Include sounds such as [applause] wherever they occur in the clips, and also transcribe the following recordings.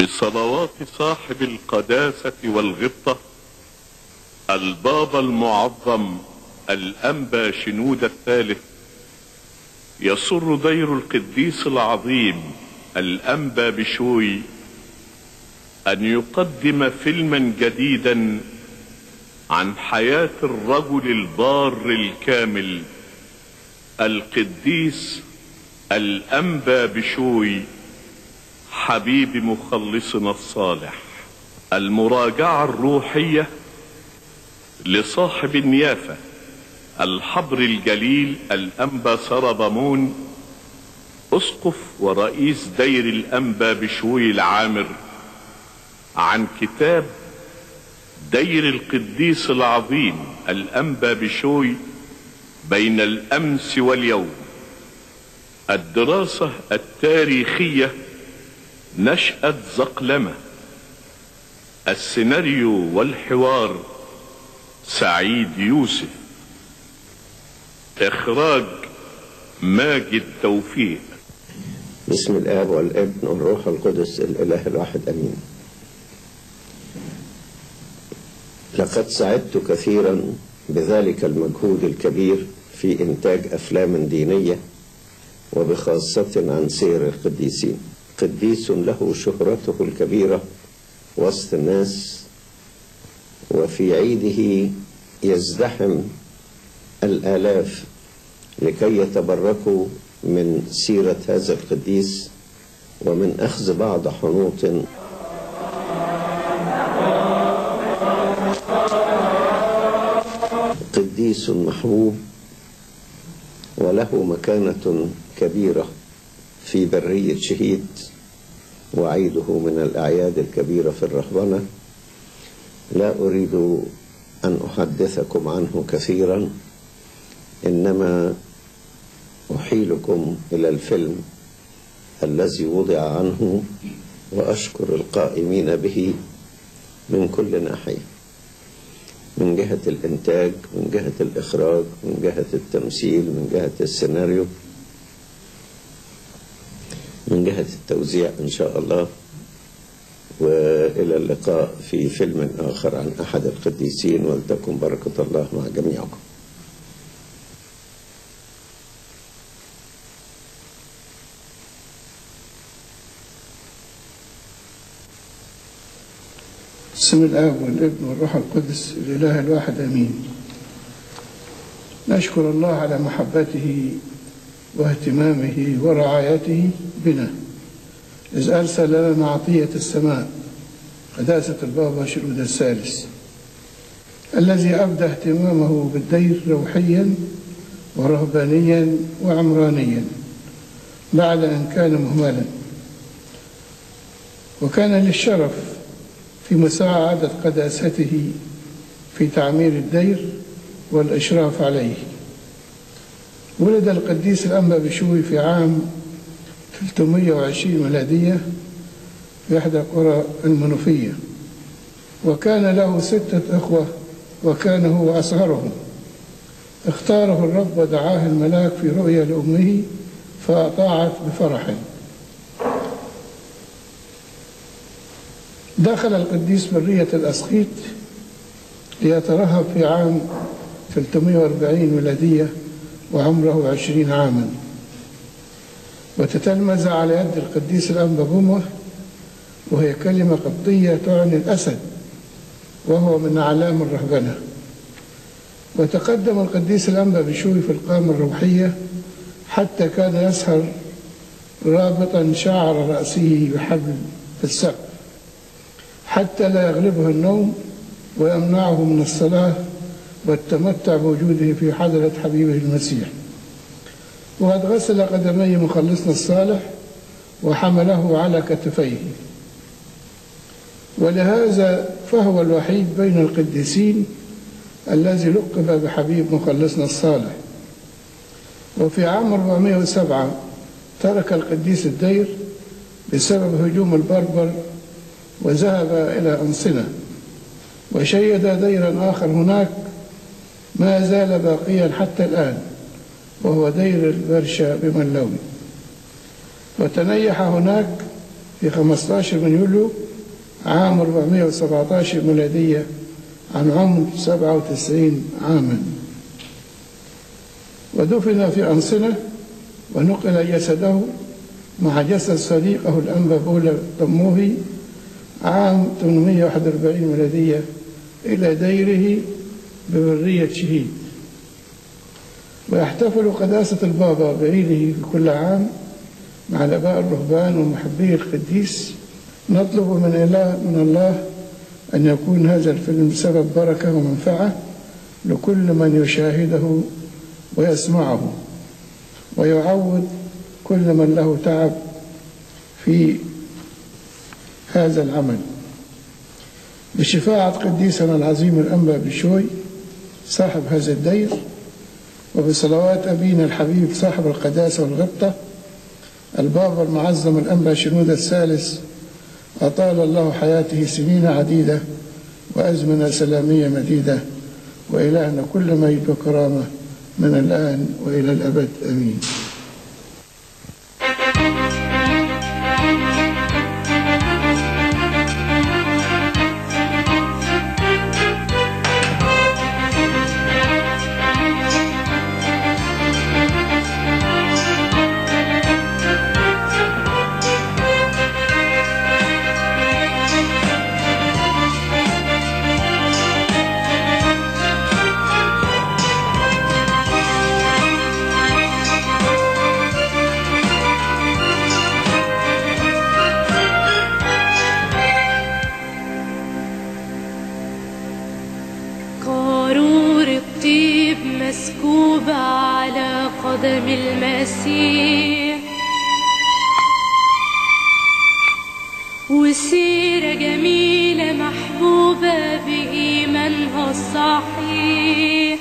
بصلوات صاحب القداسة والغبطة البابا المعظم الأنبا شنود الثالث يسر دير القديس العظيم الأنبا بشوي أن يقدم فيلما جديدا عن حياة الرجل البار الكامل القديس الأنبا بشوي. حبيب مخلصنا الصالح. المراجعة الروحية لصاحب النيافة الحبر الجليل الأنبا سربمون أسقف ورئيس دير الأنبا بشوي العامر. عن كتاب دير القديس العظيم الأنبا بشوي بين الأمس واليوم. الدراسة التاريخية نشأة زقلمة. السيناريو والحوار سعيد يوسف. إخراج ماجد توفيق بسم الآب والابن والروح القدس الإله الواحد أمين. لقد سعدت كثيرا بذلك المجهود الكبير في إنتاج أفلام دينية وبخاصة عن سير القديسين. قديس له شهرته الكبيرة وسط الناس وفي عيده يزدحم الآلاف لكي يتبركوا من سيرة هذا القديس ومن أخذ بعض حنوط. قديس محبوب وله مكانة كبيرة. في برية شهيد وعيده من الأعياد الكبيرة في الرهبنة. لا أريد أن أحدثكم عنه كثيرا إنما أحيلكم إلى الفيلم الذي وضع عنه وأشكر القائمين به من كل ناحية من جهة الإنتاج من جهة الإخراج من جهة التمثيل من جهة السيناريو. من جهة التوزيع إن شاء الله وإلى اللقاء في فيلم آخر عن أحد القديسين ولتكن بركة الله مع جميعكم. بسم الآب والابن والروح القدس الإله الواحد أمين. نشكر الله على محبته واهتمامه ورعايته بنا. إذ أرسل لنا عطية السماء قداسة البابا شنود الثالث. الذي أبدى اهتمامه بالدير روحيا ورهبانيا وعمرانيا بعد أن كان مهملا. وكان للشرف في مساعدة قداسته في تعمير الدير والإشراف عليه. ولد القديس الأنبا بشوي في عام 320 ميلادية في إحدى قرى المنوفية. وكان له ستة أخوة وكان هو أصغرهم. اختاره الرب ودعاه الملاك في رؤيا لأمه فأطاعت بفرح. دخل القديس برية الأسقيط ليترهب في عام 340 ميلادية. وعمره عشرين عاما. وتتلمذ على يد القديس الأنبا بومه وهي كلمة قبطية تعني الأسد وهو من أعلام الرهبنة. وتقدم القديس الأنبا بشوي في القامة الروحية حتى كان يسهر رابطا شعر رأسه بحبل في السقف حتى لا يغلبه النوم ويمنعه من الصلاة والتمتع بوجوده في حضرة حبيبه المسيح. وقد غسل قدمي مخلصنا الصالح وحمله على كتفيه. ولهذا فهو الوحيد بين القديسين الذي لقب بحبيب مخلصنا الصالح. وفي عام 407 ترك القديس الدير بسبب هجوم البربر وذهب إلى أنصنة. وشيد ديرا آخر هناك ما زال باقيا حتى الآن وهو دير البرشا بملوي وتنيح هناك في 15 من يوليو عام 417 ميلادية عن عمر 97 عاما. ودفن في أنصنة ونقل جسده مع جسد صديقه الأنبا بولا طموهي عام 841 ميلادية إلى ديره ببرية شهيد. ويحتفل قداسة البابا بعيده في كل عام مع الآباء الرهبان ومحبي القديس. نطلب من الله من الله أن يكون هذا الفيلم سبب بركة ومنفعة لكل من يشاهده ويسمعه ويعوض كل من له تعب في هذا العمل. بشفاعة قديسنا العظيم الأنبا بشوي صاحب هذا الدير وبصلوات أبينا الحبيب صاحب القداسة والغبطة البابا المعظم الأنبا شنود الثالث أطال الله حياته سنين عديدة وأزمنة سلامية مديدة وإلهنا كل مجد وكرامة من الآن وإلى الأبد. آمين. الطيب مسكوب على قدم المسيح. وسيرة جميلة محبوبة بإيمانها الصحيح.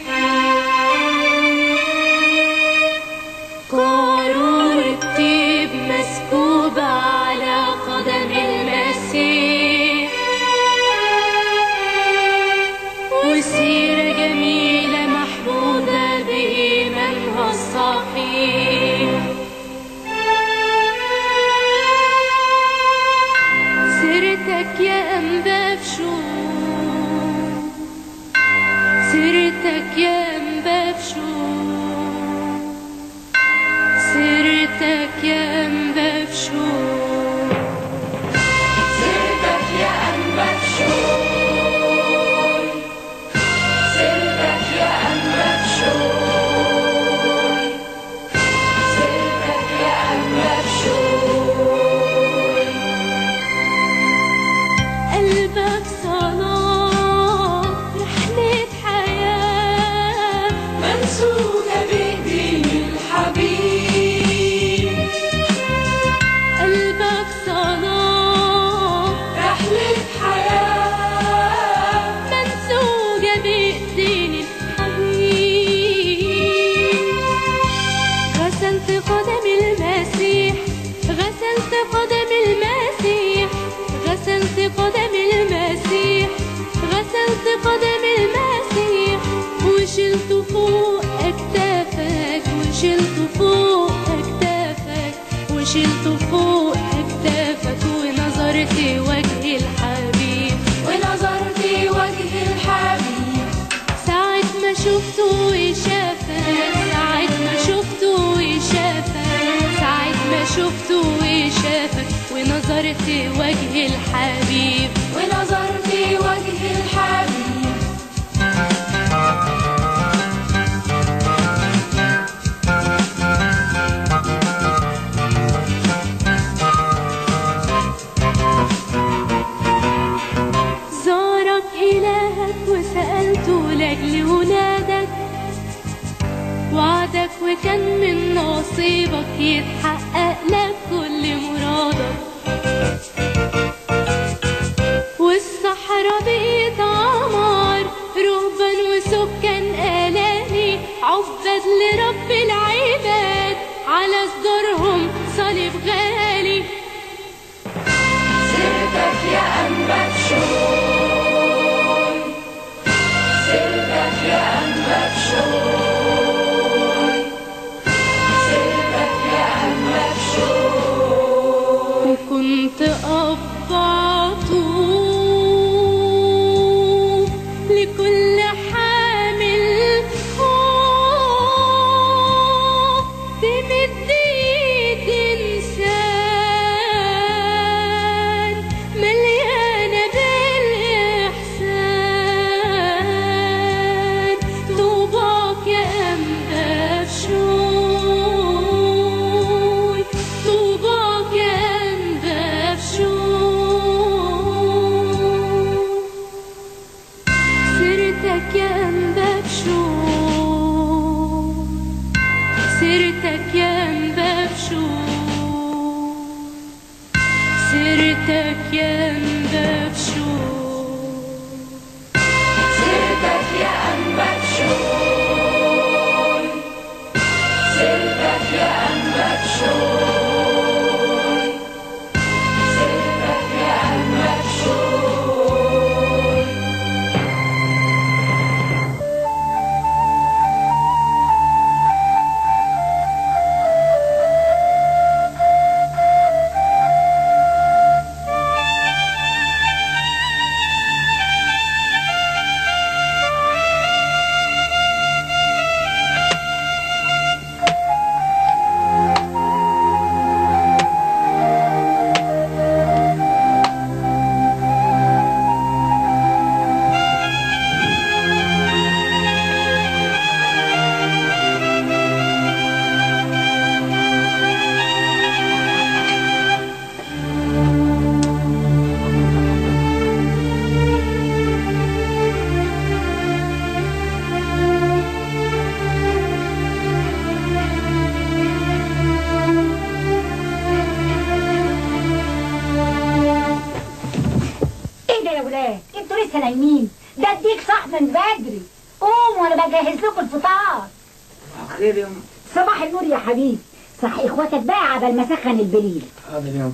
عبال ما سخن البليل. حاضر يا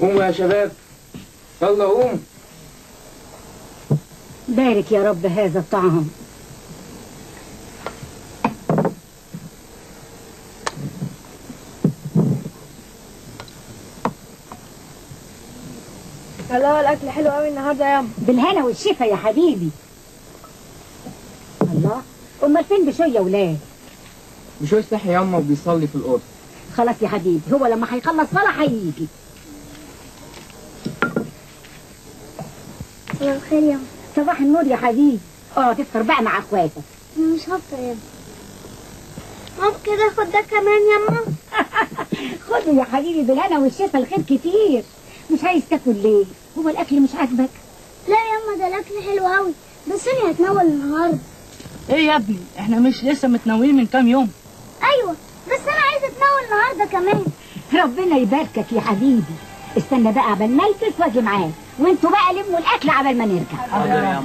قوموا يا شباب. يلا قوم. بارك يا رب هذا الطعام. الله الأكل حلو قوي النهارده يا أم. بالهنا والشفا يا حبيبي. الله أمال فين بشوي يا ولاد؟ مش هو يستحي يا اما وبيصلي في الأوضة. خلاص يا حبيبي. هو لما هيخلص صلاة هيجي. صباح الخير يا صباح النور يا حبيبي. آه تفطر بقى مع اخواتك. أنا مش هفطر يا ممكن اخد ده كمان يا اما [laughs] خده يا حبيبي بالهنا والشفا الخير كتير. مش عايز تاكل ليه؟ هو الأكل مش عاجبك؟ لا يا اما ده الأكل حلو قوي بس أنا هتناول النهارده. إيه يا ابني؟ إحنا مش لسه متناولين من كام يوم. أيوه. بس أنا عايزه اتناول النهارده كمان. ربنا يباركك يا حبيبي. استنى بقى عبال ما البس واجي معاه وانتوا بقى لموا الأكل عبال ما نرجع. يا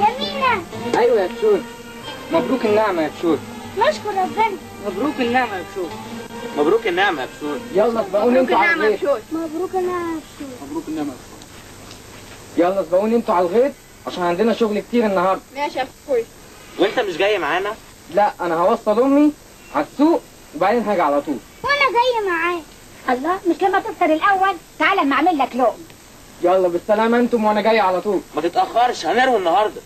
يا مينا. أيوه يا بشوي مبروك النعمة يا بشوي نشكر ربنا. مبروك النعمة يا بشوي مبروك النعمة يا بشوي يلا اسبقوني أنتوا على الغيط. مبروك أنا مبسوط مبروك النعمة يا بشوي يلا اسبقوني أنتوا على الغيط. عشان عندنا شغل كتير النهارده. ماشي يا كويس. وانت مش جاي معانا؟ لا أنا هوصل أمي على السوق وبعدين هاجي على طول. وأنا جاية معاه الله مش لما تفطر الأول تعالى اما أعمل لك لقمة. يلا بالسلامة أنتم وأنا جاي على طول. ما تتأخرش هنروي النهاردة.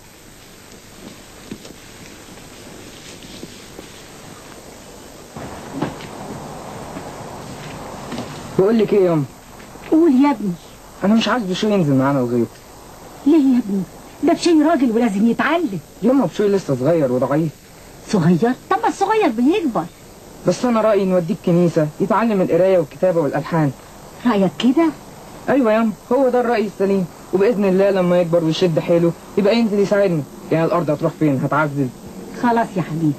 بقول لك إيه يا أم؟ قول يا ابني. أنا مش عايز بشوي ينزل معانا الغيط ليه يا ابني؟ ده بشي راجل ولازم يتعلم. يما بشوي لسه صغير وضعيف صغير؟ طب ما الصغير بيكبر. بس أنا رأيي نوديه الكنيسه يتعلم القراية والكتابة والألحان. رأيك كده؟ أيوه يا ام هو ده الرأي السليم. وبإذن الله لما يكبر ويشد حيله يبقى ينزل يساعدني. يعني الأرض هتروح فين؟ هتعذب. خلاص يا حبيبي.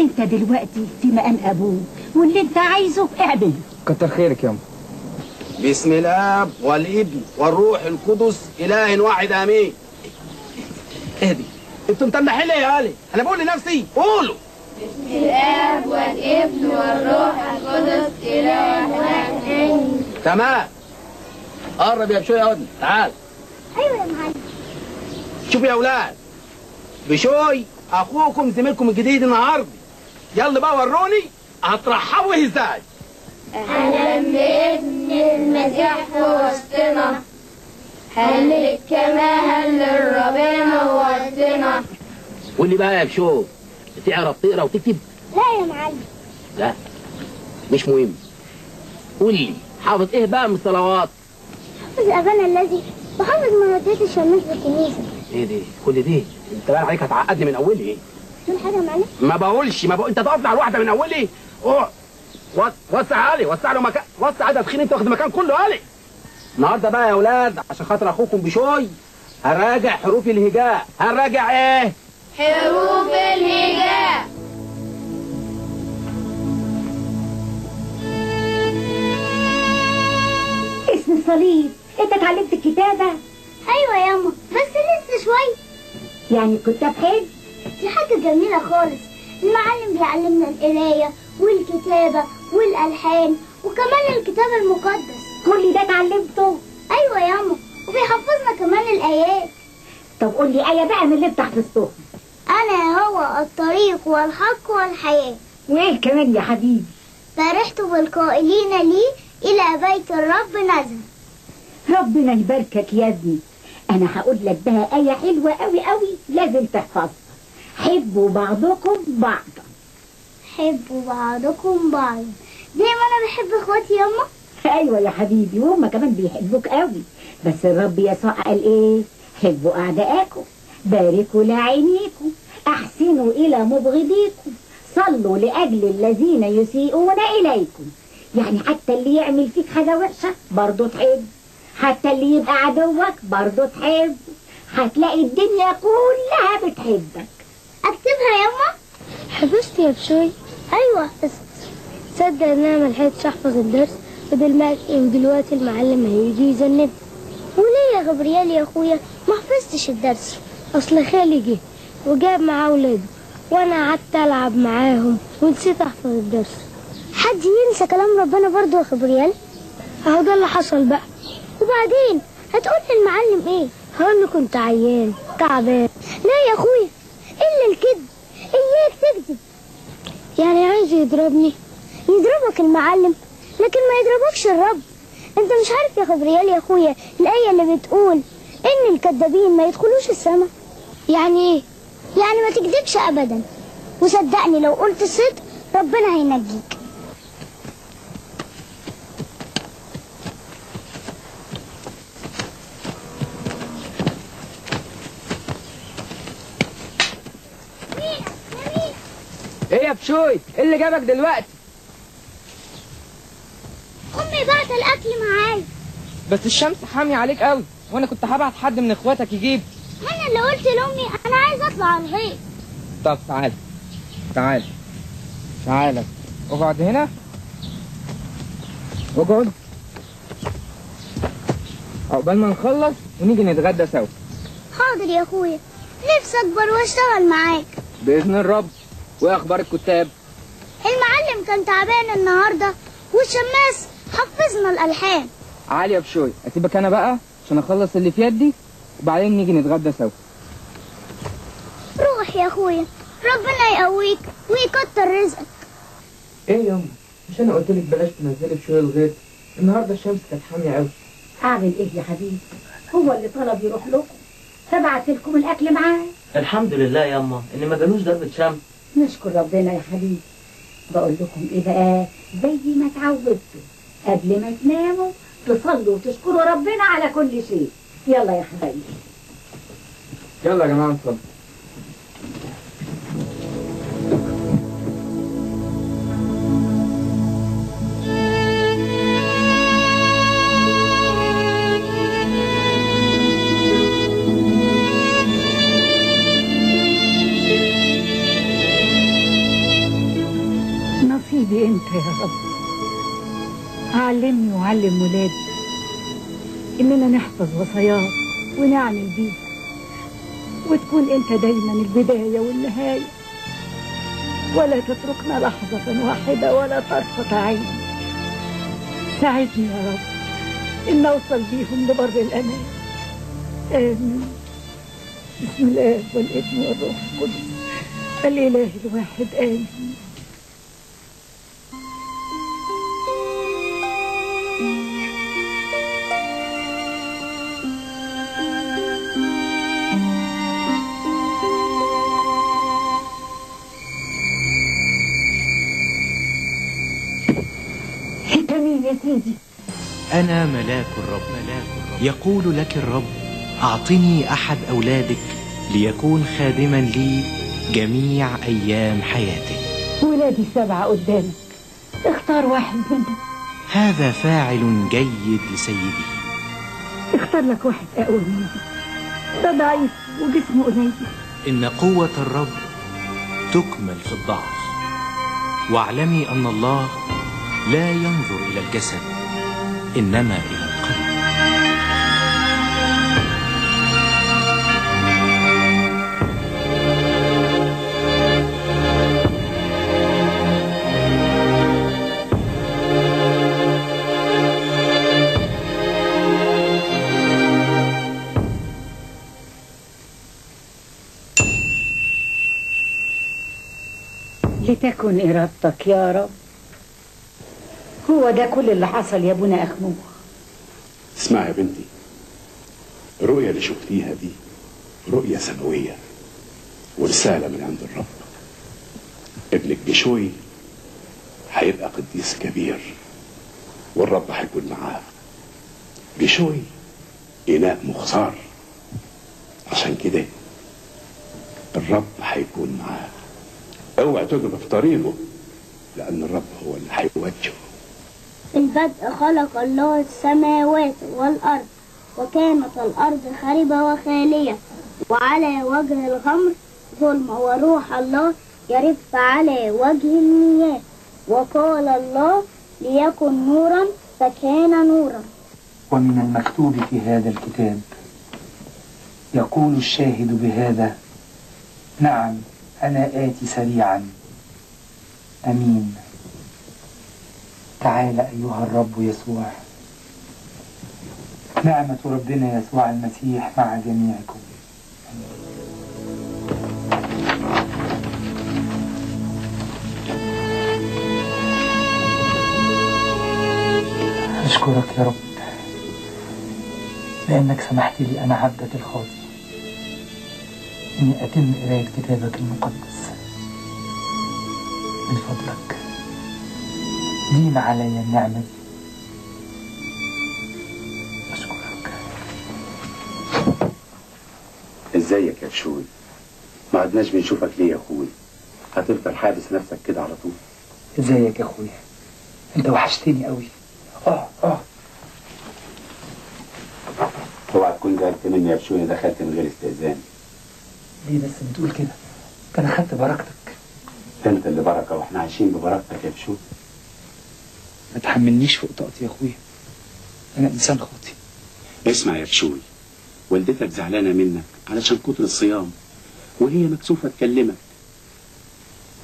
أنت دلوقتي في مقام ابوه واللي أنت عايزه اعمله. كتر خيرك يا ام بسم الآب والابن والروح القدس إله واحد آمين. اهدي أنتوا متنحين ليه يا علي أنا بقول لنفسي قولوا. الآب والابن والروح القدس إله واحد تمام. قرب يا بشوي يا ودني تعال. أيوه يا معلم. شوفوا يا أولاد. بشوي أخوكم زميلكم الجديد النهارده. يلا بقى وروني هترحبوا إزاي أهلا بابن المسيح في وسطنا. هلك كما هل ربنا وسطنا قول لي بقى يا بشوي تعرف تقرا وتكتب؟ لا يا معلم. لا مش مهم. قول لي حافظ إيه بقى من الصلوات؟ حافظ أبانا الذي وحافظ مراتات الشمس في الكنيسة. إيه دي؟ كل دي؟ انت بقى عليك هتعقدني من أولي. إيه تقول حاجة يا معلم. ما بقولش ما بقول انت تقف على الواحدة من أولي. وس- وسع علي وسع له مكان وسع ده تخين انت واخد المكان كله علي النهارده بقى يا أولاد عشان خاطر أخوكم بشوي هراجع حروف الهجاء. هنراجع إيه؟ حروف الهجاء. اسم الصليب انت اتعلمت الكتابة؟ أيوه ياما بس لسه شوية يعني الكتاب حلو دي حاجة جميلة خالص. المعلم بيعلمنا القراية والكتابة والألحان وكمان الكتاب المقدس. كل ده اتعلمته. أيوة ياما وبيحفظنا كمان الآيات. طب قول لي آية بقى من اللي انت حفظتهم أنا هو الطريق والحق والحياة. وإيه كمان يا حبيبي؟ فرحت بالقائلين لي إلى بيت الرب نزل. ربنا يباركك يا ابني. أنا هقول لك بقى آية حلوة قوي قوي لازم تحفظها. حبوا بعضكم بعضا. حبوا بعضكم بعضا. زي ما أنا بحب إخواتي ياما أيوه يا حبيبي وهم كمان بيحبوك قوي. بس الرب يسوع قال إيه؟ حبوا أعدائكم باركوا لعينيكم أحسنوا إلى مبغضيكم صلوا لأجل الذين يسيئون إليكم. يعني حتى اللي يعمل فيك حاجة وحشة برضه تحب. حتى اللي يبقى عدوك برضه تحب. هتلاقي الدنيا كلها بتحبك. أكتبها ياما حفظت يا بشوي؟ بس تصدق إن أنا ملحقتش أحفظ الدرس؟ ودلوقتي ودلوقتي المعلم هيجي يذنب وليه يا غبريال يا أخويا؟ ما حفظتش الدرس. أصل خالي جه وجاب معاه ولاده وأنا قعدت ألعب معاهم ونسيت أحفظ الدرس. حد ينسى كلام ربنا برضو يا غبريال؟ أهو ده اللي حصل بقى. وبعدين هتقول للمعلم إيه؟ هقول له كنت عيان تعبان. لا يا أخويا إلا الكذب إياك تكذب. يعني عايز يضربني؟ يضربك المعلم؟ لكن ما يضربكش الرب. أنت مش عارف يا غبريال يا أخويا الآية اللي بتقول إن الكذابين ما يدخلوش السماء. يعني إيه؟ يعني ما تكذبش ابدا. وصدقني لو قلت الصدق ربنا هينجيك. إيه يا بشوي؟ إيه اللي جابك دلوقتي؟ امي بعت الأكل معايا بس الشمس حامية عليك قوي. وأنا كنت هبعت حد من إخواتك يجيب. أنا اللي قلت لأمي أنا عايز أطلع على الغيط. طب تعال. تعال. تعال. اقعد هنا. اقعد. عقبال ما نخلص ونيجي نتغدى سوا. حاضر يا أخويا. نفسي أكبر وأشتغل معاك. بإذن الرب. وإيه أخبار الكتاب؟ المعلم كان تعبان النهارده والشماس حفظنا الألحان. عالي يا بشوي. أسيبك أنا بقى عشان أخلص اللي في يدي وبعدين نيجي نتغدى سوا. روح يا أخويا. ربنا يقويك ويكتر رزقك. إيه يا امي مش أنا قلت لك بلاش تنزلي بشوي الغيط؟ النهارده الشمس كانت حامية قوي أعمل إيه يا حبيبي؟ هو اللي طلب يروح لكم فبعت لكم الأكل معاه الحمد لله ياما إن ما جالوش ضربة شمس نشكر ربنا يا حبيبي. بقول لكم إيه بقى؟ زي ما اتعودتوا. قبل ما تناموا تصلوا وتشكروا ربنا على كل شيء. يلا يا حبايبي. يلا يا جماعة نصلي نصيبي انت يا رب. علمني وعلم ولادي. إننا نحفظ وصاياك ونعمل بيها وتكون أنت دايما البداية والنهاية. ولا تتركنا لحظة واحدة ولا طرفة عين. ساعدني يا رب. إن أوصل بيهم لبر الأمان. آمين. بسم الله والابن والروح القدس. الإله الواحد آمين. يا سيدي أنا ملاك الرب. يقول لك الرب أعطني أحد أولادك ليكون خادما لي جميع أيام حياتك. ولادي السبعة قدامك اختار واحد منهم. هذا فاعل جيد لسيدي اختار لك واحد أقوى منه ده ضعيف وجسمه قليل. إن قوة الرب تكمل في الضعف. واعلمي أن الله لا ينظر إلى الجسد إنما إلى القلب. لتكن إرادتك يا رب. هو ده كل اللي حصل يا ابونا أخنوخ. اسمعي يا بنتي الرؤية اللي شفتيها دي رؤية سماوية ورسالة من عند الرب. ابنك بشوي هيبقى قديس كبير والرب هيكون معاه. بشوي إناء مختار عشان كده الرب هيكون معاه. اوعى تجرب في طريقه لأن الرب هو اللي هيوجهه. في البدء خلق الله السماوات والأرض وكانت الأرض خاربة وخالية. وعلى وجه الغمر ظلمة وروح الله يرف على وجه المياه وقال الله ليكن نورا فكان نورا. ومن المكتوب في هذا الكتاب يقول الشاهد بهذا نعم أنا آتي سريعا. أمين. تعال أيها الرب يسوع. نعمة ربنا يسوع المسيح مع جميعكم. أشكرك يا رب لأنك سمحت لي أنا عبدك الخاطئ إني أتم قراية كتابك المقدس. من فضلك. دين علي النعمة؟ دي إزيك يا بشوي ما عدناش بنشوفك ليه يا أخوي؟ هتفضل حابس نفسك كده على طول. إزيك يا أخويا أنت وحشتني قوي آه آه. اوعى تكون زعلت مني يا بشوي دخلت من غير استئذان. ليه بس بتقول كده؟ ده أنا خدت بركتك. أنت اللي بركة وإحنا عايشين ببركتك يا بشوي. ما تحملنيش فوق طاقتي يا أخويا. أنا إنسان خاطئ. اسمع يا بشوي والدتك زعلانة منك علشان كتر الصيام وهي مكسوفة تكلمك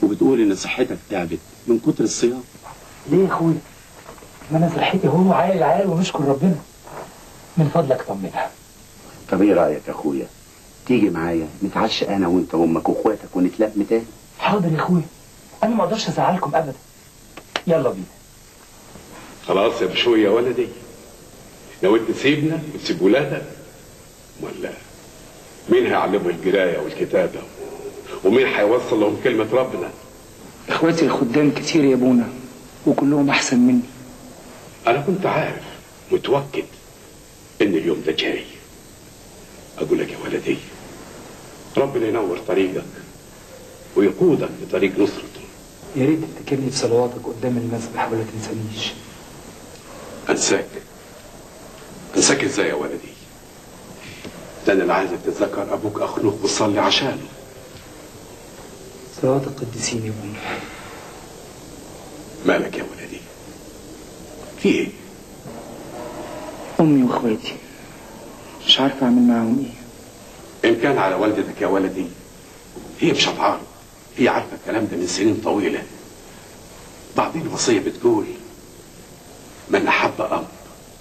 وبتقول إن صحتك تعبت من كتر الصيام. ليه يا أخويا؟ ما أنا صحتي هو عال عال ونشكر ربنا. من فضلك طمنها. طب إيه رأيك يا أخويا؟ تيجي معايا نتعشى أنا وأنت وأمك وإخواتك ونتلم تاني. حاضر يا أخويا. أنا ما أقدرش أزعلكم أبدا. يلا بينا. خلاص يا بشوي يا ولدي. ناوي تسيبنا وتسيب ولادك. ولا. مين هيعلمه القراية والكتابة؟ ومين هيوصل لهم كلمة ربنا؟ إخواتي الخدام كتير يا أبونا وكلهم أحسن مني. أنا كنت عارف متوكد إن اليوم ده جاي. أقول لك يا ولدي ربنا ينور طريقك ويقودك لطريق نصرته. يا ريت تفتكرني في صلواتك قدام المسبح ولا تنسانيش. أنساك. أنساك إزاي يا ولدي؟ ده أنا اللي عايزك تتذكر أبوك اخنوخ وتصلي عشانه صلوات القديسين يا أبونا. مالك يا ولدي؟ في إيه؟ أمي وإخواتي. مش عارف أعمل معاهم إيه. إن كان على والدتك يا ولدي هي مش هتعارض هي عارفة الكلام ده من سنين طويلة. بعدين الوصيه بتقول من احب اب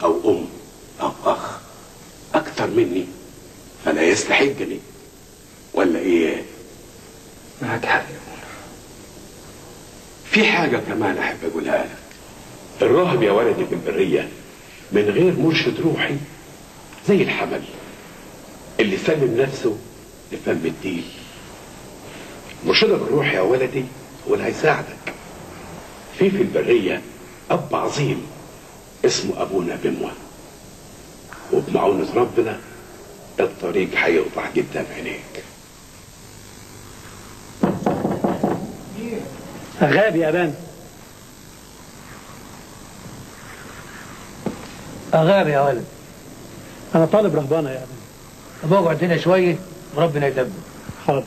أو ام أو اخ أكثر مني. فلا يستحقني ولا إيه؟ معاك حق يا أبونا في حاجة كمان أحب أقولها لك. الراهب يا ولدي في البرية من غير مرشد روحي زي الحمل. اللي سلم نفسه لفم الديل مرشدك الروحي يا ولدي هو اللي هيساعدك. في في البرية أب عظيم اسمه أبونا بموة. وبمعونة ربنا الطريق هيوضح قدام عينيك غاب يا أبان أغاب يا ولد. أنا طالب رهبانة يا ابني طب اقعد هنا شوية وربنا يدبر. حاضر.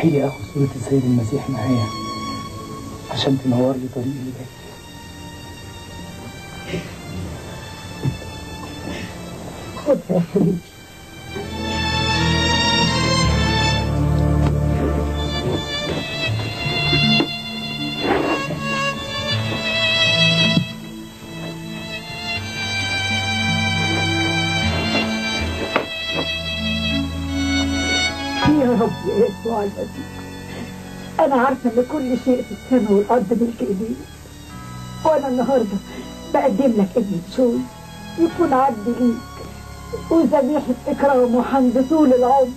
تسمحي لي اخد صورة السيد المسيح معايا عشان تنور لي طريقي اللي جاي خدها يا حبيبي أنا عارفة إن كل شيء في السماء والأرض ملك إيديك وأنا النهاردة بقدم لك ابني شوي يكون عبد ليك. وذبيحة إكرام وحمد طول العمر.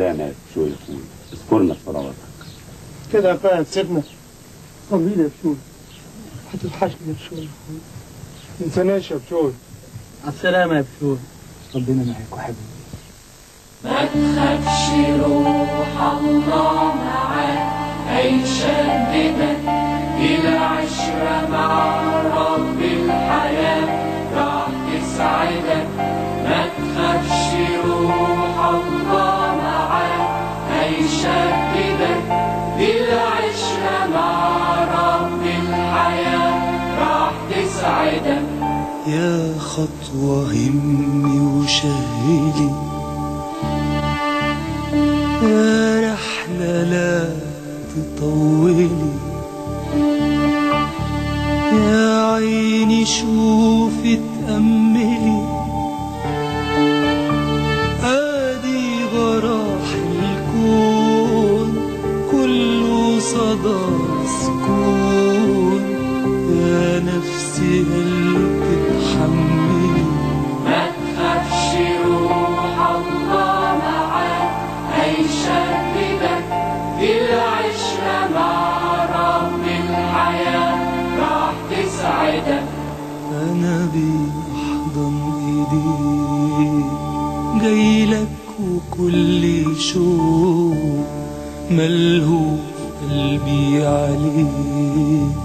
السلامة يا شوي يا أخوي اذكرنا في صلواتك كده بقى سيبنا لي يا بشوي هتوحشني يا بشوي ما تنساناش يا بشوي. على السلامة يا بشوي ربنا معاك وحبيبي. ما تخافش روح الله معاك هيشددك إلى عشرة مع رب الحياة. راح تسعدك ما تخافش روح تسعدك يا خطوة همي وشهلي يا رحلة لا تطولي. يا عيني شوفي تأملي جايلك وكل شوق ملهوف قلبي عليك.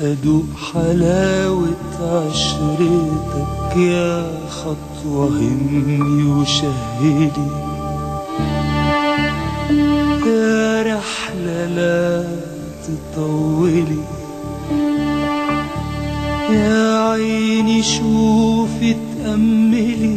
أدوق حلاوة عشرتك يا خطوة همي وشهدي يا رحلة لا تطولي. يا عيني شوفي تأملي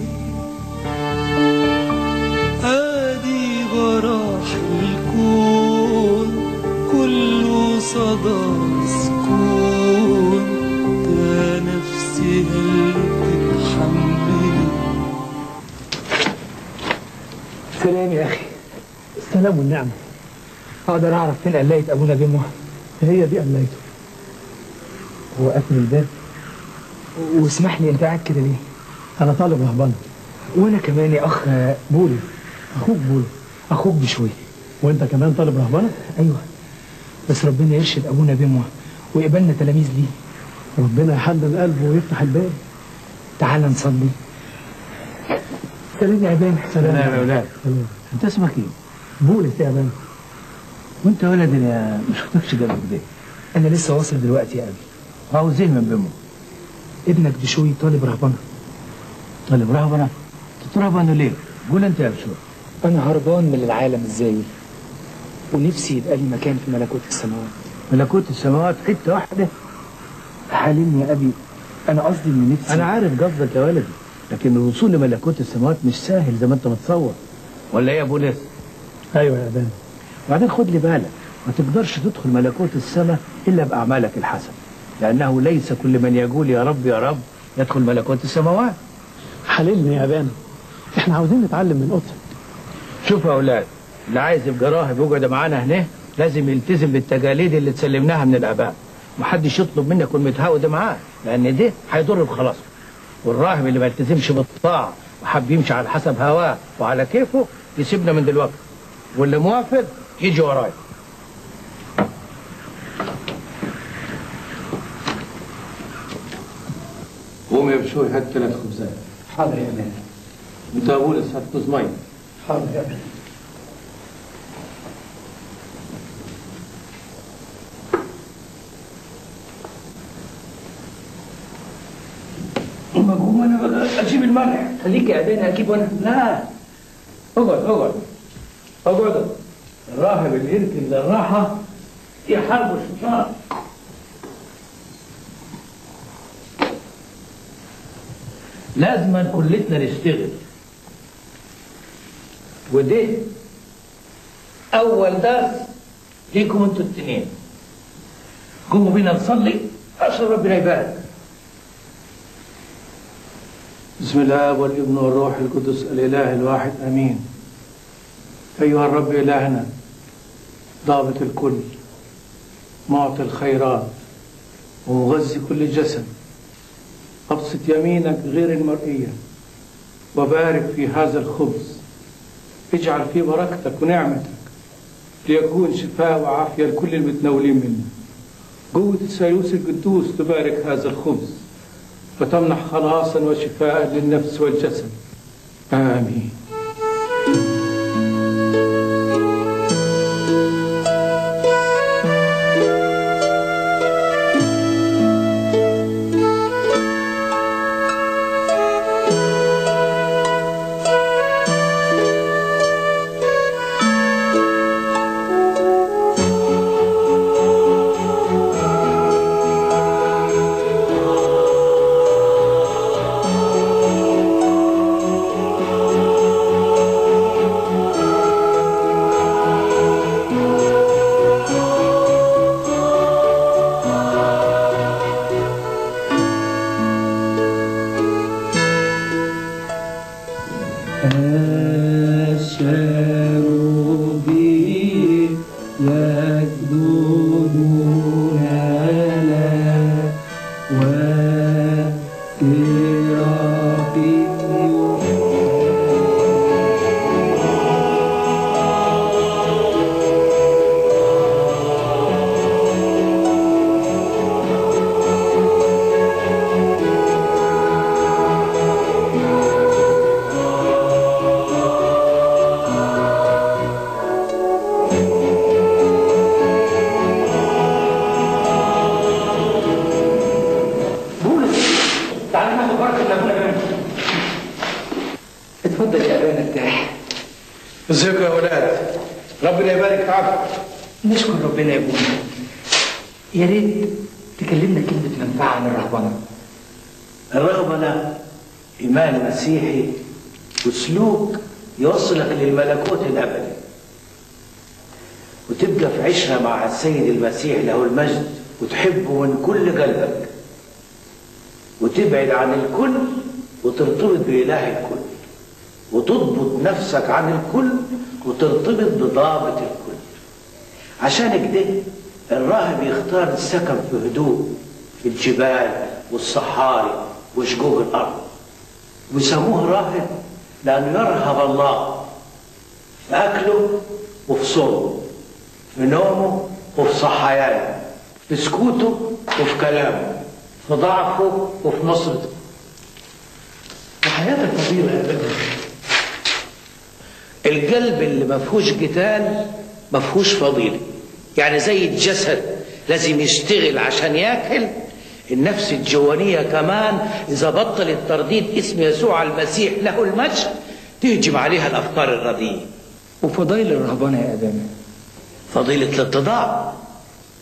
السلام والنعمة أقدر أعرف فين قلاية أبونا بيموه هي دي قلايته هو قافل الباب. واسمح لي انت قاعد كده ليه أنا طالب رهبان. وأنا كمان يا أخ. بولس أخوك بولس أخوك بشوي. وأنت كمان طالب رهبانه أيوه. بس ربنا يرشد أبونا بيموه ويقبلنا تلاميذ ليه. ربنا يحنن قلبه ويفتح الباب. تعال نصلي. سلام يا عبان. سلام يا. سلام. أنت اسمك إيه؟ بولس يا عبان وأنت يا ولد أنا ما شفتكش قبل كده؟ أنا لسه واصل دلوقتي يا أبي. عاوزين من بمه ابنك بشوي طالب رهبنة. طالب رهبنة؟ تترهبنه ليه؟ قول أنت يا بشوي. أنا هربان من العالم الزاوي ونفسي يبقى لي مكان في ملكوت السماوات. ملكوت السماوات حتة واحدة؟ حالمني يا أبي أنا قصدي من نفسي. أنا عارف قصدك يا ولدي لكن الوصول لملكوت السماوات مش سهل زي ما أنت متصور. ولا إيه يا أبو ناس؟ أيوه يا ابان وبعدين خد لي بالك ما تقدرش تدخل ملكوت السماء إلا بأعمالك الحسنة. لأنه ليس كل من يقول يا رب يا رب يدخل ملكوت السماوات. حللني يا بان إحنا عاوزين نتعلم من قطك شوفوا يا أولاد اللي عايز يبقى راهب يقعد معانا هنا لازم يلتزم بالتقاليد اللي تسلمناها من الآباء. محدش يطلب منك يكون متهاود معاه لأن ده هيضر بخلاصه والراهب اللي ما يلتزمش بالطاعة وحب يمشي على حسب هواه وعلى كيفه يسيبنا من دلوقتي. واللي موافق يجي ورايا قوم يا بشوي هات ثلاث خبزات حاضر يا مان انت يا بولس هات كوز ميه حاضر يا مان ما قوم أنا أجيب الملح خليك يا ابني أجيب وأنا. لا. أقعد أقعد. اقعد الراهب اللي يركن للراحه يحارب الشيطان لازم كلتنا نشتغل وده أول درس ليكم أنتوا التنين. قوموا بينا نصلي. عشان ربنا يبارك. بسم الله والابن والروح القدس الإله الواحد آمين. أيها الرب إلهنا ضابط الكل معطي الخيرات ومغذي كل الجسد أبسط يمينك غير المرئية وبارك في هذا الخبز. اجعل فيه بركتك ونعمتك ليكون شفاء وعافية لكل المتناولين منه. قوة الثالوث القدوس تبارك هذا الخبز وتمنح خلاصا وشفاء للنفس والجسد. آمين. نفسك عن الكل وترتبط بضابط الكل. عشان كده الراهب يختار السكن في هدوء في الجبال والصحاري وشقوق الأرض. ويسموه راهب لأنه يرهب الله في أكله وفي صومه في نومه وفي صحيانه في سكوته وفي كلامه في ضعفه وفي نصرته. وحياة الفضيلة يا بني. القلب اللي ما فيهوش قتال ما فيهوش فضيلة. يعني زي الجسد لازم يشتغل عشان ياكل النفس الجوانية كمان إذا بطلت ترديد اسم يسوع المسيح له المجد تهجم عليها الأفكار الرديئة. وفضائل الرهبنه يا ابانا فضيلة الاتضاع.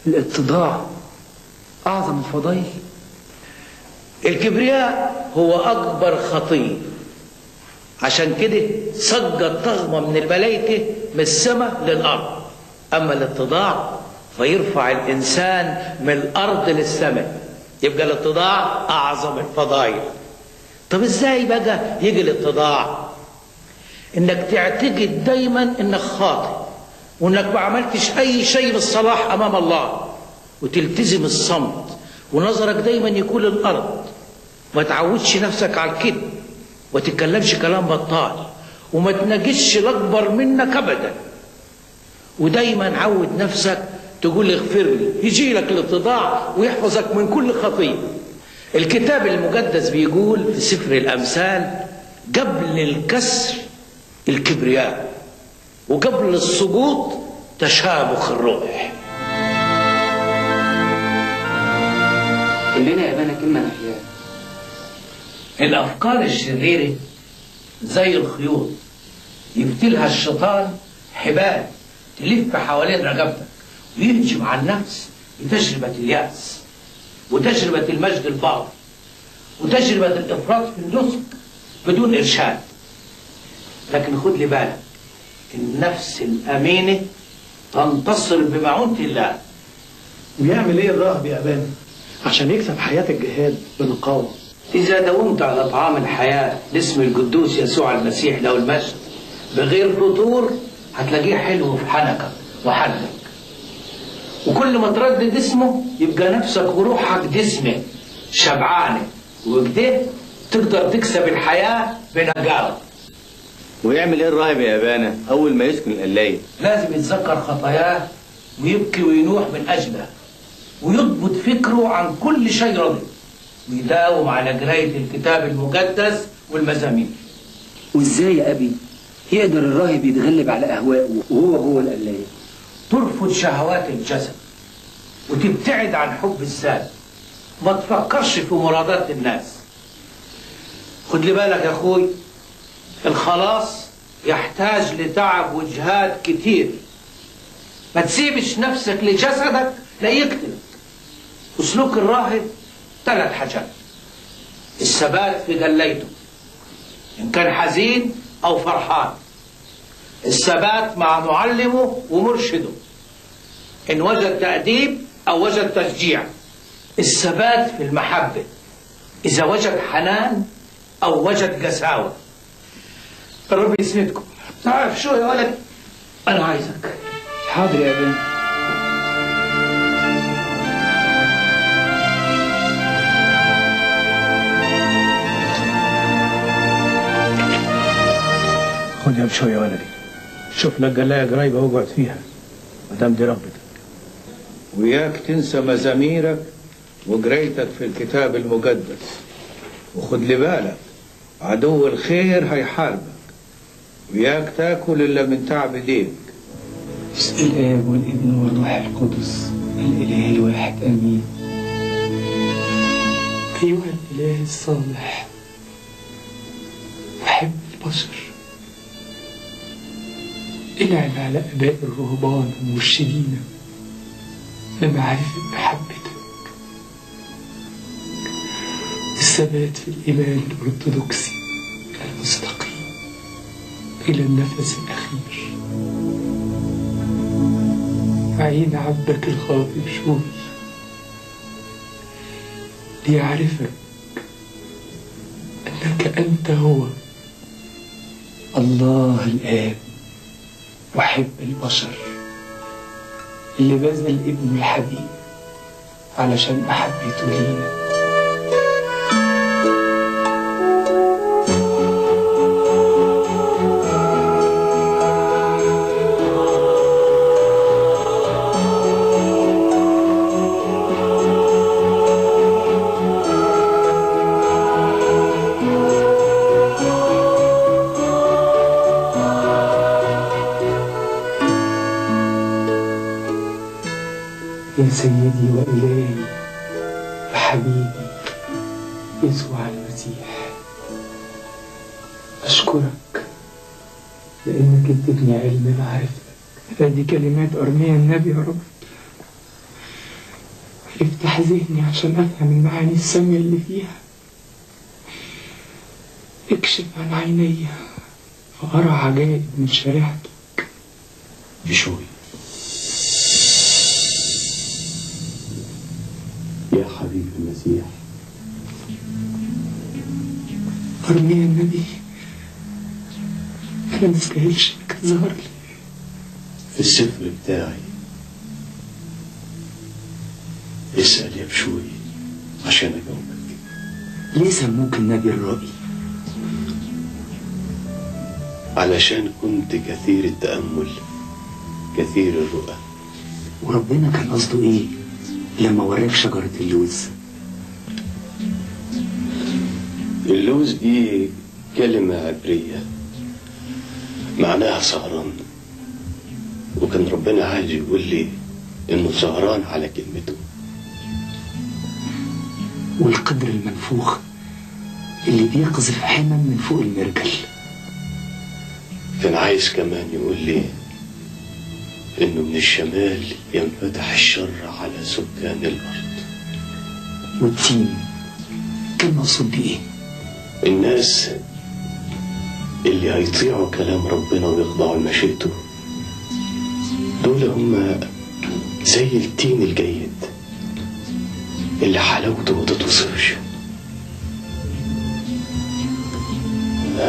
الاتضاع أعظم الفضائل. الكبرياء هو أكبر خطية عشان كده سجد طغمة من الملائكة من السماء للأرض. أما الاتضاع فيرفع الإنسان من الأرض للسماء. يبقى الاتضاع أعظم الفضائل. طب إزاي بقى يجي الاتضاع؟ إنك تعتقد دايما إنك خاطئ وإنك ما عملتش أي شيء بالصلاح أمام الله. وتلتزم الصمت ونظرك دايما يكون للأرض. ما تعودش نفسك على الكذب. وتتكلمش كلام بطال وما تناقشش الأكبر منك ابدا. ودايما عود نفسك تقول اغفر لي يجي لك الاتضاع ويحفظك من كل خطيه الكتاب المقدس بيقول في سفر الأمثال قبل الكسر الكبرياء وقبل السقوط تشابك الروح. قول لنا يا بنا كلمة نحياها الأفكار الشريرة زي الخيوط يفتلها الشيطان حبال تلف حوالين رقبتك ويهجم على النفس بتجربة اليأس وتجربة المجد الباطل وتجربة الإفراط في النسك بدون إرشاد. لكن خد لي بالك النفس الأمينة تنتصر بمعونة الله. ويعمل إيه الراهب يا أبانا؟ عشان يكسب حياة الجهاد بنقاوة. إذا داومت على طعام الحياة لاسم القدوس يسوع المسيح له المجد. بغير فطور هتلاقيه حلو في حنكك وحدك وكل ما تردد اسمه يبقى نفسك وروحك دسمة شبعانة. وبده تقدر تكسب الحياة بنجاوة ويعمل إيه الراهب يا أبانا؟ أول ما يسكن القلايه لازم يتذكر خطاياه ويبكي وينوح من أجلها ويضبط فكره عن كل شيء رضي. ويداوم على قراية الكتاب المقدس والمزامير. وإزاي يا أبي؟ يقدر الراهب يتغلب على أهوائه وهو جوه القلاية. ترفض شهوات الجسد وتبتعد عن حب الذات. ما تفكرش في مرادات الناس. خد لي بالك يا أخوي الخلاص يحتاج لتعب وجهاد كتير. ما تسيبش نفسك لجسدك لا يقتلك وسلوك الراهب ثلاث حاجات الثبات في دليته. إن كان حزين أو فرحان. الثبات مع معلمه ومرشده. إن وجد تأديب أو وجد تشجيع. الثبات في المحبة. إذا وجد حنان أو وجد قساوة. ربي يسندكم. تعرف شو يا ولد؟ أنا عايزك. حاضر يا ابانا خد يا بشوي يا ولدي. شوف لك قلاية قريبة واقعد فيها. ما دام دي رغبتك وياك تنسى مزاميرك وقريتك في الكتاب المقدس. وخد لي بالك عدو الخير هيحاربك. وياك تاكل إلا من تعب ايديك بسم الآب والابن والروح القدس الإله الواحد آمين. أيها الإله الصالح محب البشر. انعم على آباء الرهبان المرشدين لمعرفة محبتك الثبات في الإيمان الأرثوذكسي المستقيم إلى النفس الأخير. عين عبدك الخاطئ شوي ليعرفك أنك أنت هو الله الآب. محب البشر اللي بذل ابنه الحبيب علشان محبته لينا سيدي وإلهي وحبيبي يسوع المسيح. أشكرك لأنك ادتني علم معرفتك هذه كلمات أرميا النبي يا رب. افتح ذهني عشان أفهم المعاني السامية اللي فيها. اكشف عن عيني فأرى عجائب من شريعتك. بشوي أرميا النبي أنا ما استاهلش إنك تظهر لي في السفر بتاعي اسأل يا بشوي عشان أجاوبك ليه سموك النبي الرائي علشان كنت كثير التأمل كثير الرؤى وربنا كان قصده إيه لما وراك شجرة اللوز اللوز دي كلمة عبرية. معناها سهران. وكان ربنا عايز يقول لي إنه سهران على كلمته. والقدر المنفوخ اللي بيقذف حمم من فوق المرجل كان عايز كمان يقول لي إنه من الشمال ينفتح الشر على سكان الأرض. والتين كان مقصود بإيه؟ الناس اللي هيطيعوا كلام ربنا ويخضعوا لمشيئته دول هم زي التين الجيد اللي حلاوته ما تتوصفش.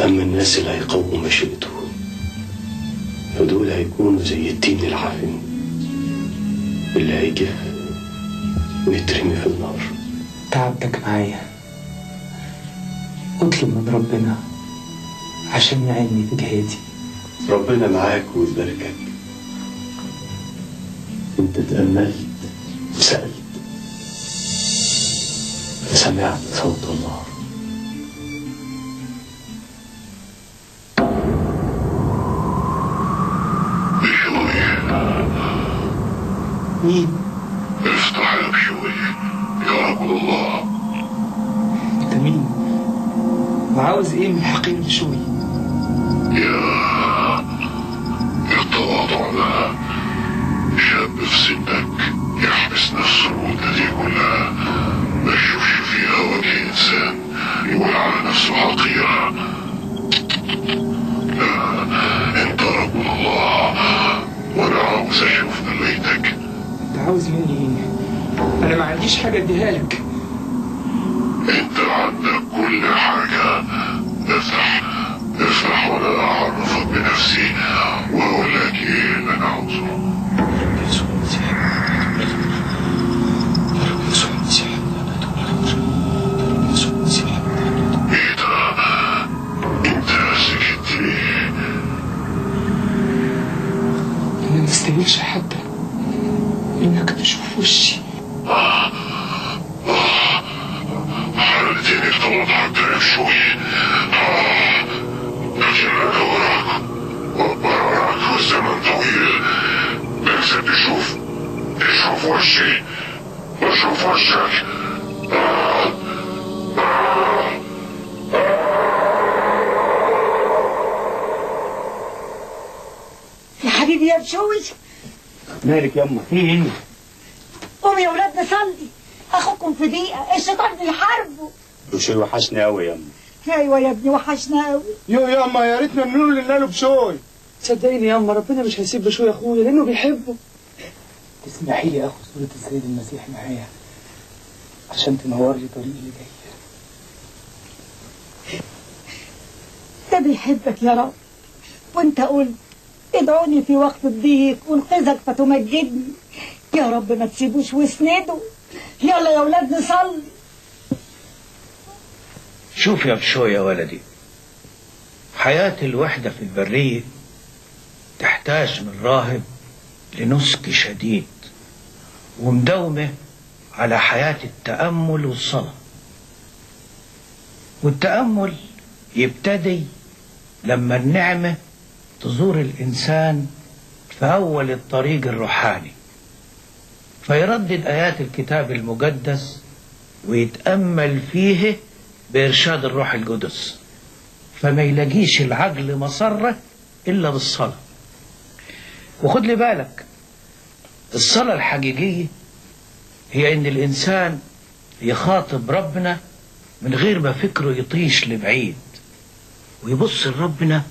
أما الناس اللي هيقوموا مشيئته فدول هيكونوا زي التين العفن اللي هيجف ويترمي في النار. تعبتك معايا. أطلب من ربنا عشان يعيني في جهادي ربنا معاك ويباركك. أنت تأملت وسألت فسمعت صوت الله. مين؟ وحشني قوي يما أيوه يا ابني وحشنا قوي يو ياما يا ريتنا نقول له بشوي. صدقيني ياما ربنا مش هيسيب بشوي أخويا لأنه بيحبه. تسمحي لي اخد صورة السيد المسيح معايا؟ عشان تنور لي طريقي اللي جاي. ده بيحبك يا رب. وأنت قلت ادعوني في وقت الضيق وانقذك فتمجدني. يا رب ما تسيبوش واسنده يلا يا ولاد نصلي. شوف يا بشوي يا ولدي. حياة الوحدة في البرية تحتاج من راهب لنسك شديد ومداومة على حياة التأمل والصلاة. والتأمل يبتدي لما النعمة تزور الإنسان في أول الطريق الروحاني. فيردد آيات الكتاب المقدس ويتأمل فيه بإرشاد الروح القدس. فما يلاقيش العقل مسرة إلا بالصلاة. وخد لي بالك الصلاة الحقيقية هي إن الإنسان يخاطب ربنا من غير ما فكره يطيش لبعيد ويبص لربنا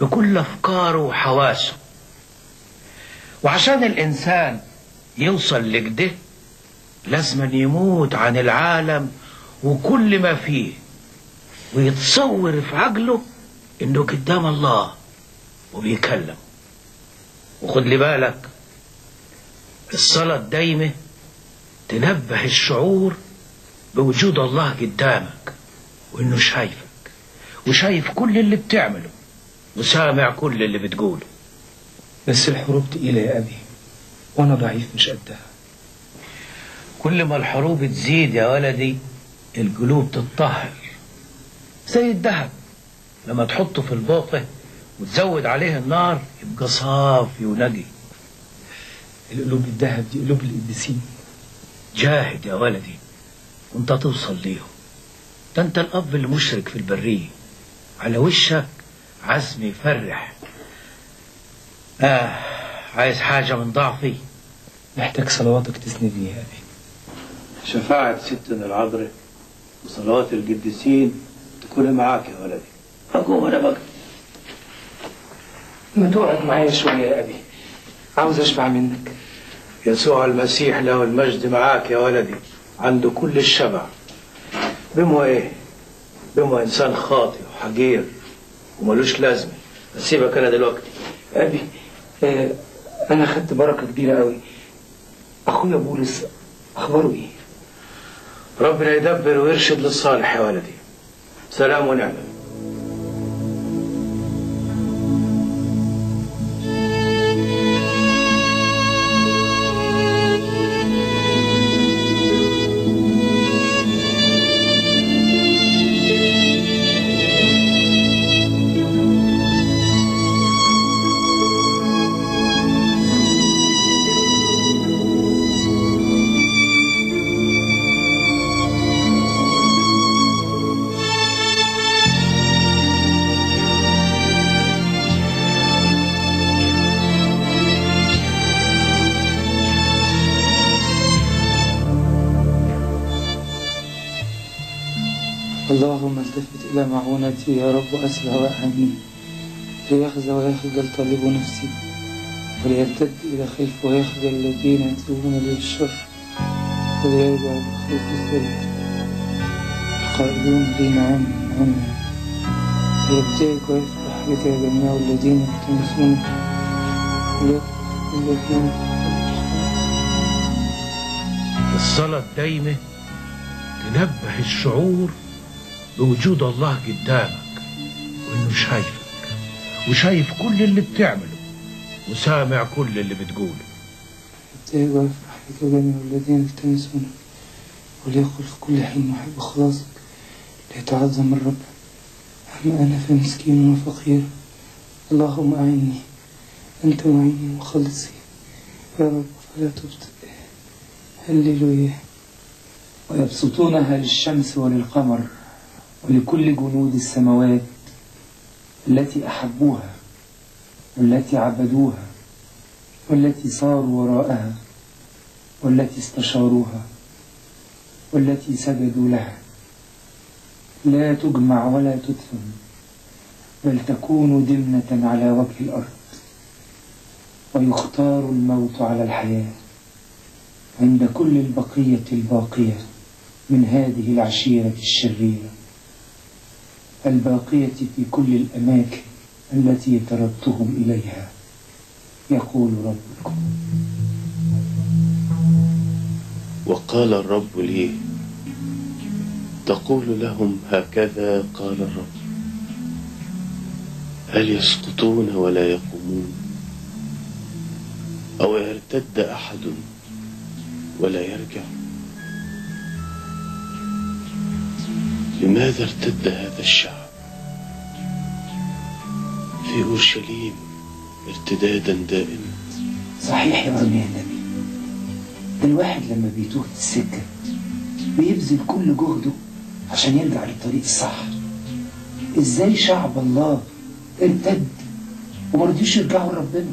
بكل أفكاره وحواسه. وعشان الإنسان يوصل لكده لازم يموت عن العالم وكل ما فيه ويتصور في عقله إنه قدام الله وبيكلم. وخد لي بالك الصلاة الدايمة تنبه الشعور بوجود الله قدامك وإنه شايفك وشايف كل اللي بتعمله وسامع كل اللي بتقوله. بس الحروب تقيلة يا أبي وأنا ضعيف مش قدها. كل ما الحروب تزيد يا ولدي القلوب تتطهر زي الذهب لما تحطه في البوقة وتزود عليه النار يبقى صافي ونقي. القلوب الذهب دي قلوب القديسين جاهد يا ولدي وانت توصل ليهم. ده انت الأب اللي مشرك في البرية. على وشك عزم يفرح. آه عايز حاجة من ضعفي؟ محتاج صلواتك تسندني يا أبي شفاعة ستنا العذراء. وصلوات القديسين تكون معاك يا ولدي. أقوم أنا بقى. ما تقعد معايا شوية يا أبي. عاوز أشبع منك. يسوع المسيح له المجد معاك يا ولدي عنده كل الشبع. بمو إيه؟ بمو إنسان خاطئ وحقير وملوش لازمة. أسيبك أنا دلوقتي. أبي آه أنا خدت بركة كبيرة قوي أخويا بولس أخباره إيه؟ ربنا يدبر ويرشد للصالح يا ولدي. سلام ونعمه معونتي يا رب أسرع وأعني ليخزى ويخجل طالب نفسي. وليرتد إلى خلف ويخجل الذين يطلبون الشر. وليرجع بخوف السريع القائلون لي نعم نعم ليبتهج ويفرح بك جميع الذين يلتمسون الذين الصلاة الدايمة تنبه الشعور بوجود الله قدامك وإنه شايفك وشايف كل اللي بتعمله وسامع كل اللي بتقوله. ابتهج ويفرح بك جميع الذين يلتمسون وليقل في كل حين محب خلاصك ليتعظم الرب. أما أنا فمسكين وفقير؟ اللهم أعني أنت معيني ومخلصي يا رب فلا تبطئ. هللويا. ويبسطونها للشمس وللقمر. ولكل جنود السماوات التي أحبوها والتي عبدوها والتي صاروا وراءها والتي استشاروها والتي سجدوا لها. لا تجمع ولا تدفن بل تكون دمنة على وجه الأرض ويختار الموت على الحياة عند كل البقية الباقية من هذه العشيرة الشريرة. الباقية في كل الأماكن التي طردتهم إليها. يقول ربكم وقال الرب لي تقول لهم هكذا قال الرب. هل يسقطون ولا يقومون؟ أو يرتد أحد ولا يرجع؟ لماذا ارتد هذا الشعب؟ في أورشليم ارتدادا دائما. صحيح يا رب يا ده الواحد لما بيتوه في السكة بيبذل كل جهده عشان يرجع للطريق الصح. إزاي شعب الله ارتد ومرضيش يرجعوا لربنا؟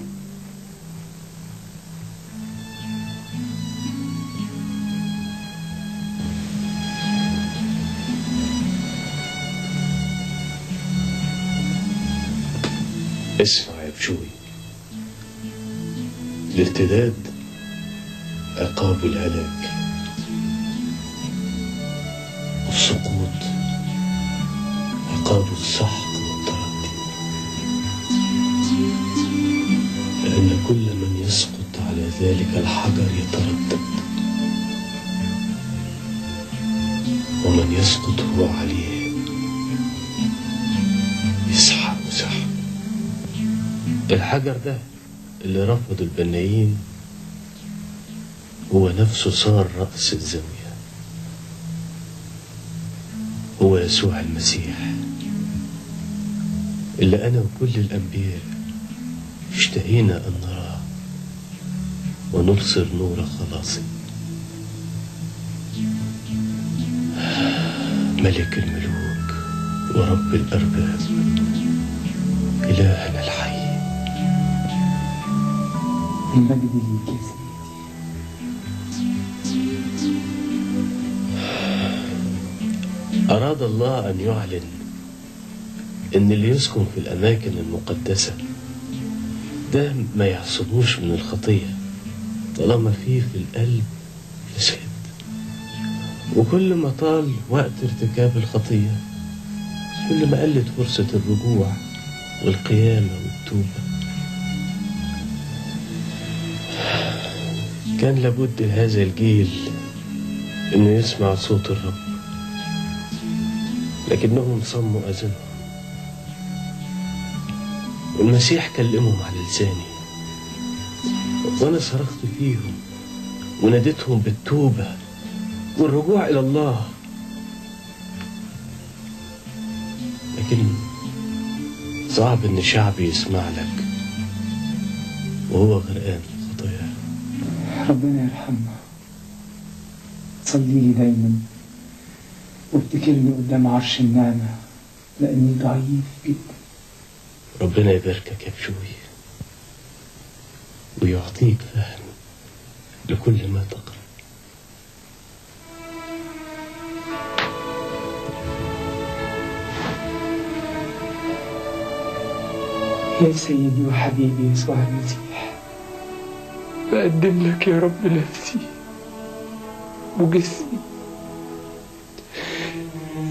اسمع يا طيب، بشوي الارتداد عقاب الهلاك. والسقوط عقاب السحق والتردي. لأن كل من يسقط على ذلك الحجر يتردد. ومن يسقط هو عليه الحجر ده اللي رفض البنايين هو نفسه صار رأس الزاوية. هو يسوع المسيح. اللي أنا وكل الأنبياء اشتهينا أن نراه ونبصر نور خلاصه ملك الملوك ورب الأرباب إلهنا الحي. أراد الله أن يعلن إن اللي يسكن في الأماكن المقدسة ده ما يعصموش من الخطية طالما فيه في القلب فساد. وكل ما طال وقت ارتكاب الخطية كل ما قلت فرصة الرجوع والقيامة والتوبة. كان لابد لهذا الجيل إنه يسمع صوت الرب. لكنهم صموا اذانهم والمسيح كلمهم على لساني. وأنا صرخت فيهم وناديتهم بالتوبة والرجوع إلى الله. لكن صعب إن شعب يسمع لك وهو غرقان. ربنا يرحمنا. صلي لي دايما وافتكرني قدام عرش النعمة. لأني ضعيف جدا. ربنا يباركك يا بشوي. ويعطيك فهم لكل ما تقرأ يا سيدي وحبيبي يسوع المسيح بقدم لك يا رب نفسي وجسمي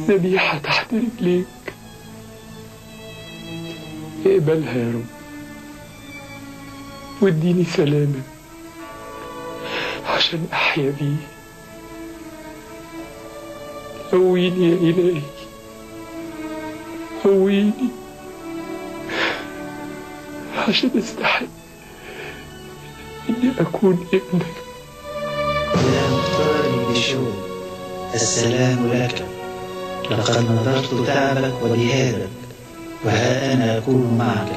ذبيحة تحت رجليك. اقبلها يا رب. واديني سلامك عشان أحيا بيه قويني يا إلهي. قويني عشان أستحق إني أكون ابنك. يا مختار بشوي السلام لك. لقد نظرت تعبك وجهادك وها أنا أكون معك.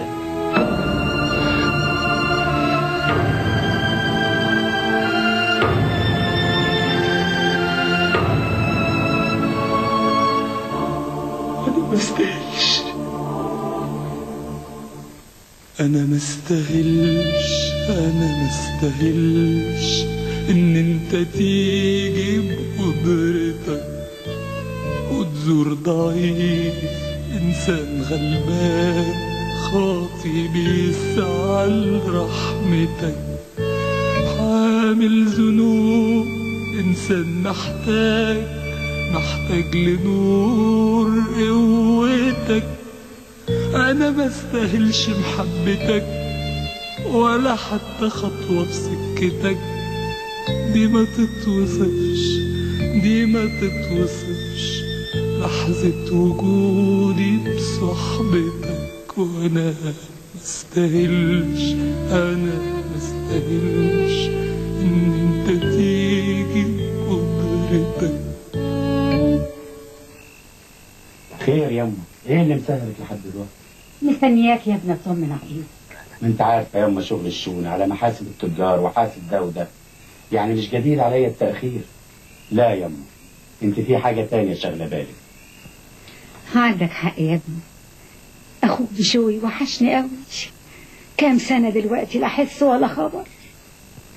أنا مستاهلش أنا مستاهلش أنا مستاهلش إن أنت تيجي بقدرتك وتزور ضعيف إنسان غلبان خاطي بيسعى لرحمتك حامل ذنوب إنسان محتاج محتاج لنور قوتك. أنا ما استاهلش محبتك. ولا حتى خطوة في سكتك. دي ما تتوصفش دي ما تتوصفش. لحظة وجودي بصحبتك وأنا مستاهلش أنا مستاهلش إن أنت تيجي بقدرتك. خير يما إيه اللي مسهلك لحد دلوقتي؟ مستنياك يا ابني اطمن عليك ما انت عارفه يما شغل الشؤون على محاسب التجار وحاسب ده وده يعني مش جديد عليا التأخير. لا يما انت في حاجة تانية شغله بالك. عندك حق يا ابني. أخوك بشوي وحشني قوي كام سنة دلوقتي لا حس ولا خبر.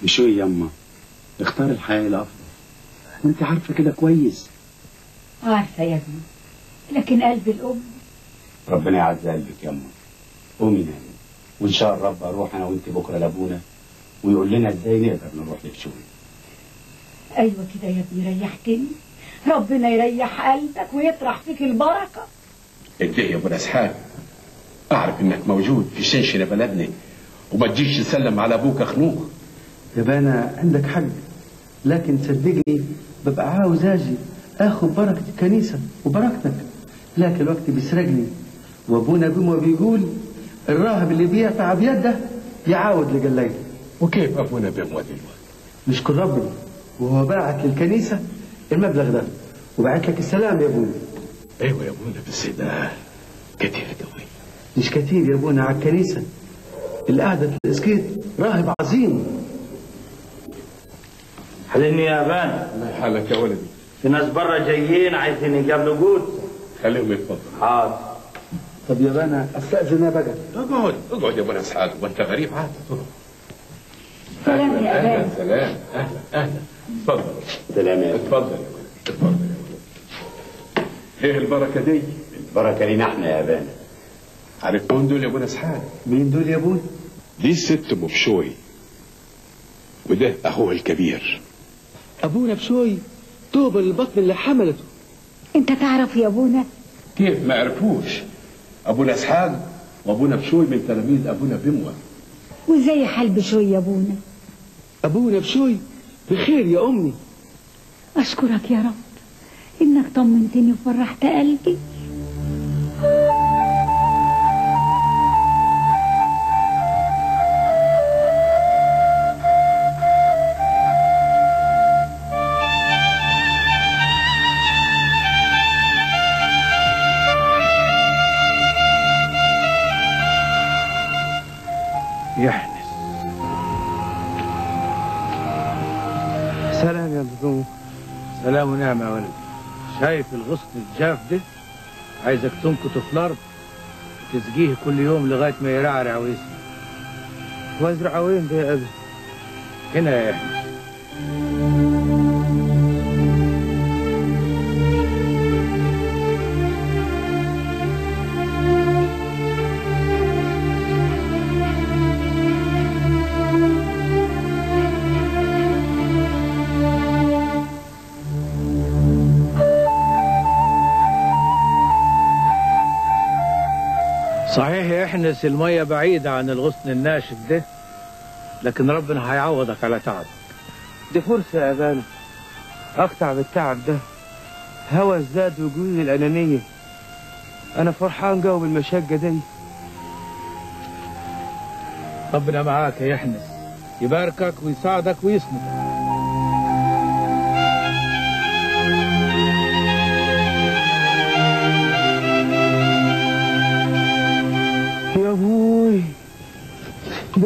بشوي يما اختار الحياة الأفضل. انت عارفة كده كويس. عارفة يا ابني. لكن قلب الأم. ربنا يعز قلبك يما قومي نامي. وإن شاء الرب أروح أنا وأنت بكرة لأبونا ويقول لنا إزاي نقدر نروح لبشوي أيوة كده يا ابني ريحتني. ربنا يريح قلبك ويطرح فيك البركة. اديه يا أبو الاسحاق أعرف إنك موجود في شنشنة بلدنا وما تجيش تسلم على أبوك اخنوخ يا بانا عندك حق لكن صدقني ببقى عاوز أجي آخذ بركة الكنيسة وبركتك. لكن الوقت بيسرقني وأبونا بيقول الراهب اللي بيقطع بيده يعاود لقليته وكيف أبونا بيمو دلوقتي نشكر ربنا وهو باعت للكنيسة المبلغ ده وبعت لك السلام يا أبونا. أيوه يا أبونا بس ده كتير قوي مش كتير يا أبونا على الكنيسة. اللي قعدت الإسكيت راهب عظيم. حلني يا بان الله حالك يا ولدي. في ناس برا جايين عايزين يقابلوا جود خليهم يتفضلوا. حاضر. طب يا بانا أستأذن بقى اقعد اقعد يا ابو اسحاق وانت غريب. عاد. سلام يا أهلا أبان سلام. أهلا أهلا. اتفضل سلام يا اتفضل يا اتفضل يا إيه البركة دي؟ البركة لينا إحنا يا أبانا. عارف مين دول يا ابو اسحاق مين دول يا ابونا دي الست ام بشوي وده اخوها الكبير. أبونا بشوي توبة للبطن اللي حملته. أنت تعرف يا أبونا؟ كيف ما عرفوش؟ ابونا اسحاق وأبونا بشوي من تلاميذ أبونا بموة. وازاي حال بشوي يا أبونا. أبونا بشوي بخير يا أمي. أشكرك يا رب. إنك طمنتني وفرحت قلبي. شايف الغصن الجاف ده عايزك تنكته في الأرض تسقيه كل يوم لغاية ما يرعرع ويسمع وازرع وين ده يا أبي؟ هنا يا يحنس احنس المية بعيدة عن الغصن الناشف ده لكن ربنا هيعوضك على تعب. دي فرصة يا ابانا أقطع بالتعب ده. هوى الزاد وجود الأنانية. أنا فرحان قوي بالمشقة دي. ربنا معاك يا يحنس. يباركك ويساعدك ويسندك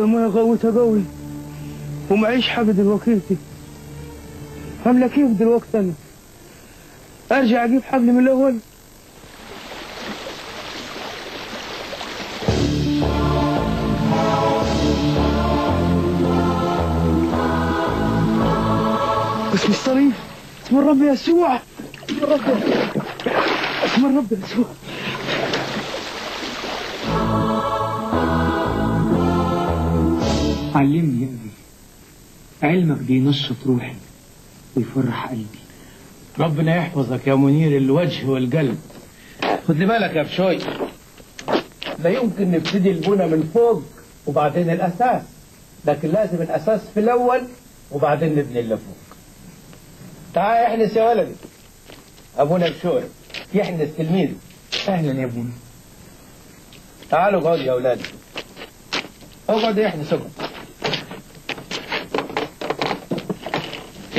غوته قوي ومعيش حاجة دلوقتي. عاملة كيف دلوقتي أنا. أرجع أجيب حبل من الأول. باسم الصليب اسم الرب يسوع. اسم الرب. اسم الرب يسوع. علمني يا أبي علمك بينشط روحي ويفرح قلبي. ربنا يحفظك يا منير الوجه والقلب. خد لي بالك يا بشوي. لا يمكن نبتدي البنى من فوق وبعدين الأساس لكن لازم الأساس في الأول وبعدين نبني اللي فوق. تعال يحنس يا ولدي. أبونا بشوي يحنس تلميذي أهلا يا أبونا. تعالوا اقعدوا يا أولادي. اقعد يا يحنس اقعد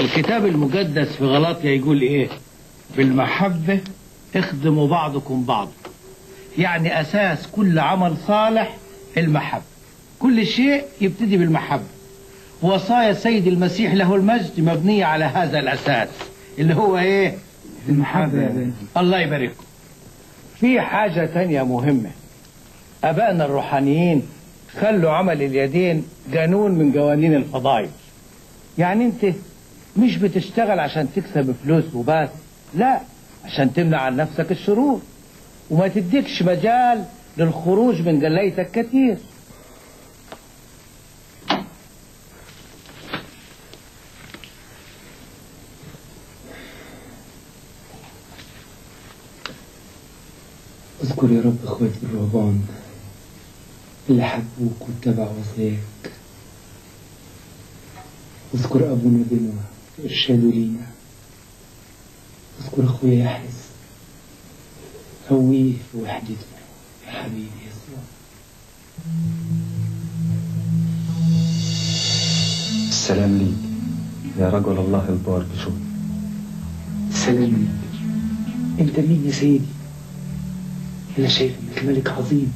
الكتاب المقدس في غلاطيا يقول إيه؟ بالمحبة اخدموا بعضكم بعض. يعني أساس كل عمل صالح المحبة. كل شيء يبتدي بالمحبة. وصايا السيد المسيح له المجد مبنية على هذا الأساس اللي هو إيه؟ المحبة. الله يبارككم. في حاجة تانية مهمة. أبائنا الروحانيين خلوا عمل اليدين قانون من قوانين الفضائل. يعني أنت مش بتشتغل عشان تكسب فلوس وبس لا عشان تمنع عن نفسك الشرور. وما تديكش مجال للخروج من جليتك كتير. اذكر يا رب اخواتي الرهبان اللي حبوك واتبعوا وصاياك اذكر ابونا بنوى ارشاده لينا أذكر اخويا يحرز قويه في وحدته يا حبيبي يسوع. السلام ليك يا رجل الله البار بشوي سلام ليك. أنت مين يا سيدي؟ أنا شايف إنك ملك عظيم.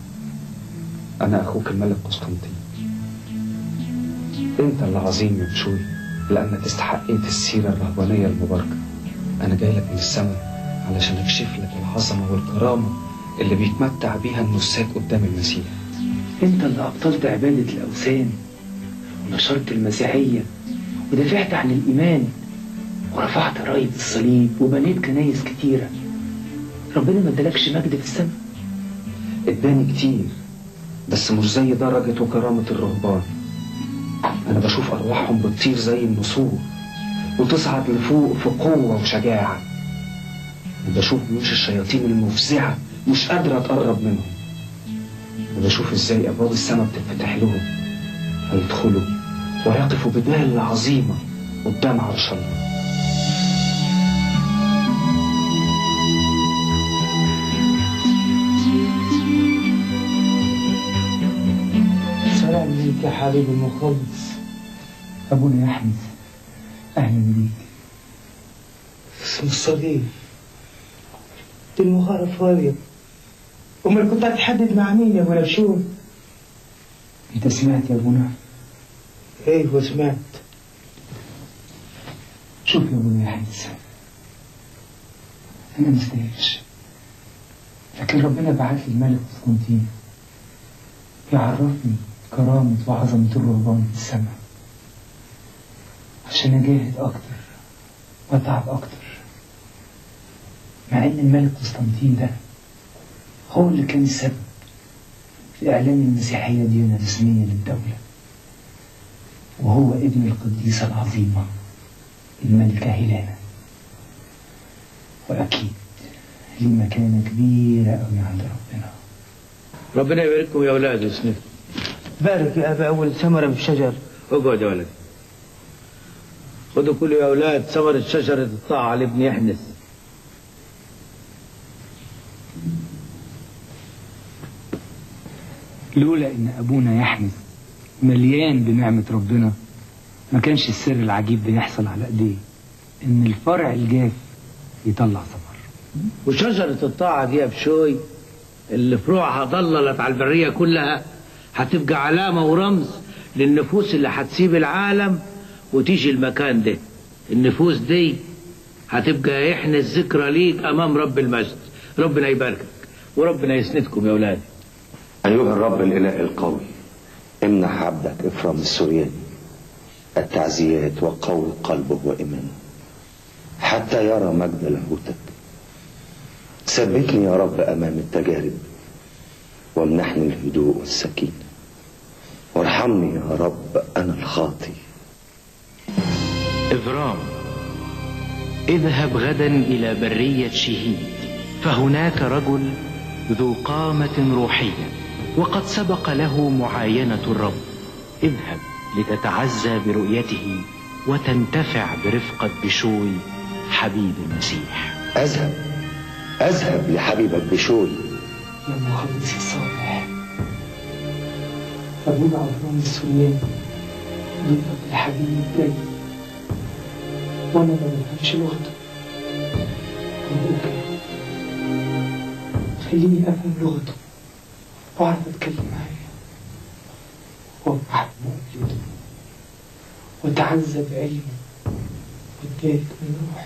أنا أخوك الملك قسطنطين. أنت اللي عظيم يا بشوي لأنك استحقيت السيرة الرهبانية المباركة. أنا جاي لك من السماء علشان أكشف لك العظمة والكرامة اللي بيتمتع بيها النساك قدام المسيح. أنت اللي أبطلت عبادة الأوثان ونشرت المسيحية ودافعت عن الإيمان ورفعت راية الصليب وبنيت كنايس كتيرة. ربنا ما ادالكش مجد في السماء؟ اداني كتير بس مش زي درجة وكرامة الرهبان. أنا بشوف أرواحهم بتطير زي النسور وتصعد لفوق في قوة وشجاعة. وبشوف جيوش الشياطين المفزعة مش قادرة تقرب منهم. وبشوف إزاي أبواب السماء بتتفتح لهم هيدخلوا ويقفوا بدال عظيمة قدام عرش الله. سلام ليك يا حبيبي المخلص ابونا يحمد أهلا بيك. اسم الصليب دي المغارة فاضية امال كنت هتحدد مع مين يا ابونا شو انت سمعت يا ابونا أيوه سمعت. شوف يا ابونا يحمد أنا مستاهلش لكن ربنا بعت لي الملك قسطنطين. يعرفني كرامة وعظمة الرهبان في السماء. عشان أجاهد أكتر وأتعب أكتر. مع إن الملك قسطنطين ده هو اللي كان السبب في إعلان المسيحية ديانة رسمية للدولة. وهو ابن القديسة العظيمة الملكة هيلانا. وأكيد ليه مكانة كبيرة أوي عند ربنا. ربنا يبارككم يا أولاد ويسندكم بارك يا أبا أول ثمرة في الشجر أقعد يا ولد. خدوا كل يا أولاد ثمرة شجرة الطاعة لابن يحنس. لولا إن أبونا يحمد مليان بنعمة ربنا ما كانش السر العجيب ده يحصل على إيديه إن الفرع الجاف يطلع ثمر. وشجرة الطاعة دي يا بشوي اللي فروعها ضللت على البرية كلها هتبقى علامة ورمز للنفوس اللي هتسيب العالم وتيجي المكان ده. النفوس دي هتبقى يحنس ذكرى ليك أمام رب المجد. ربنا يباركك وربنا يسندكم يا أولادي. أيها الرب الإله القوي امنح عبدك إفرام السورياني التعزيات وقوي قلبه وإيمانه حتى يرى مجد لاهوتك ثبتني يا رب أمام التجارب وامنحني الهدوء والسكينة. وارحمني يا رب أنا الخاطي إبرام. اذهب غدا إلى برية شهيد فهناك رجل ذو قامة روحية وقد سبق له معاينة الرب. اذهب لتتعزى برؤيته وتنتفع برفقة بشوي حبيب المسيح. أذهب أذهب لحبيبك بشوي. يا مخلص الصالح أبونا عفران السورياني ضيفك الحبيب جاي وأنا ما بفهمش لغته خليني أفهم لغته. وأعرف أتكلم معاه وأفرح بمقابلته وأتعزى بعلمه وأتبارك من روحه.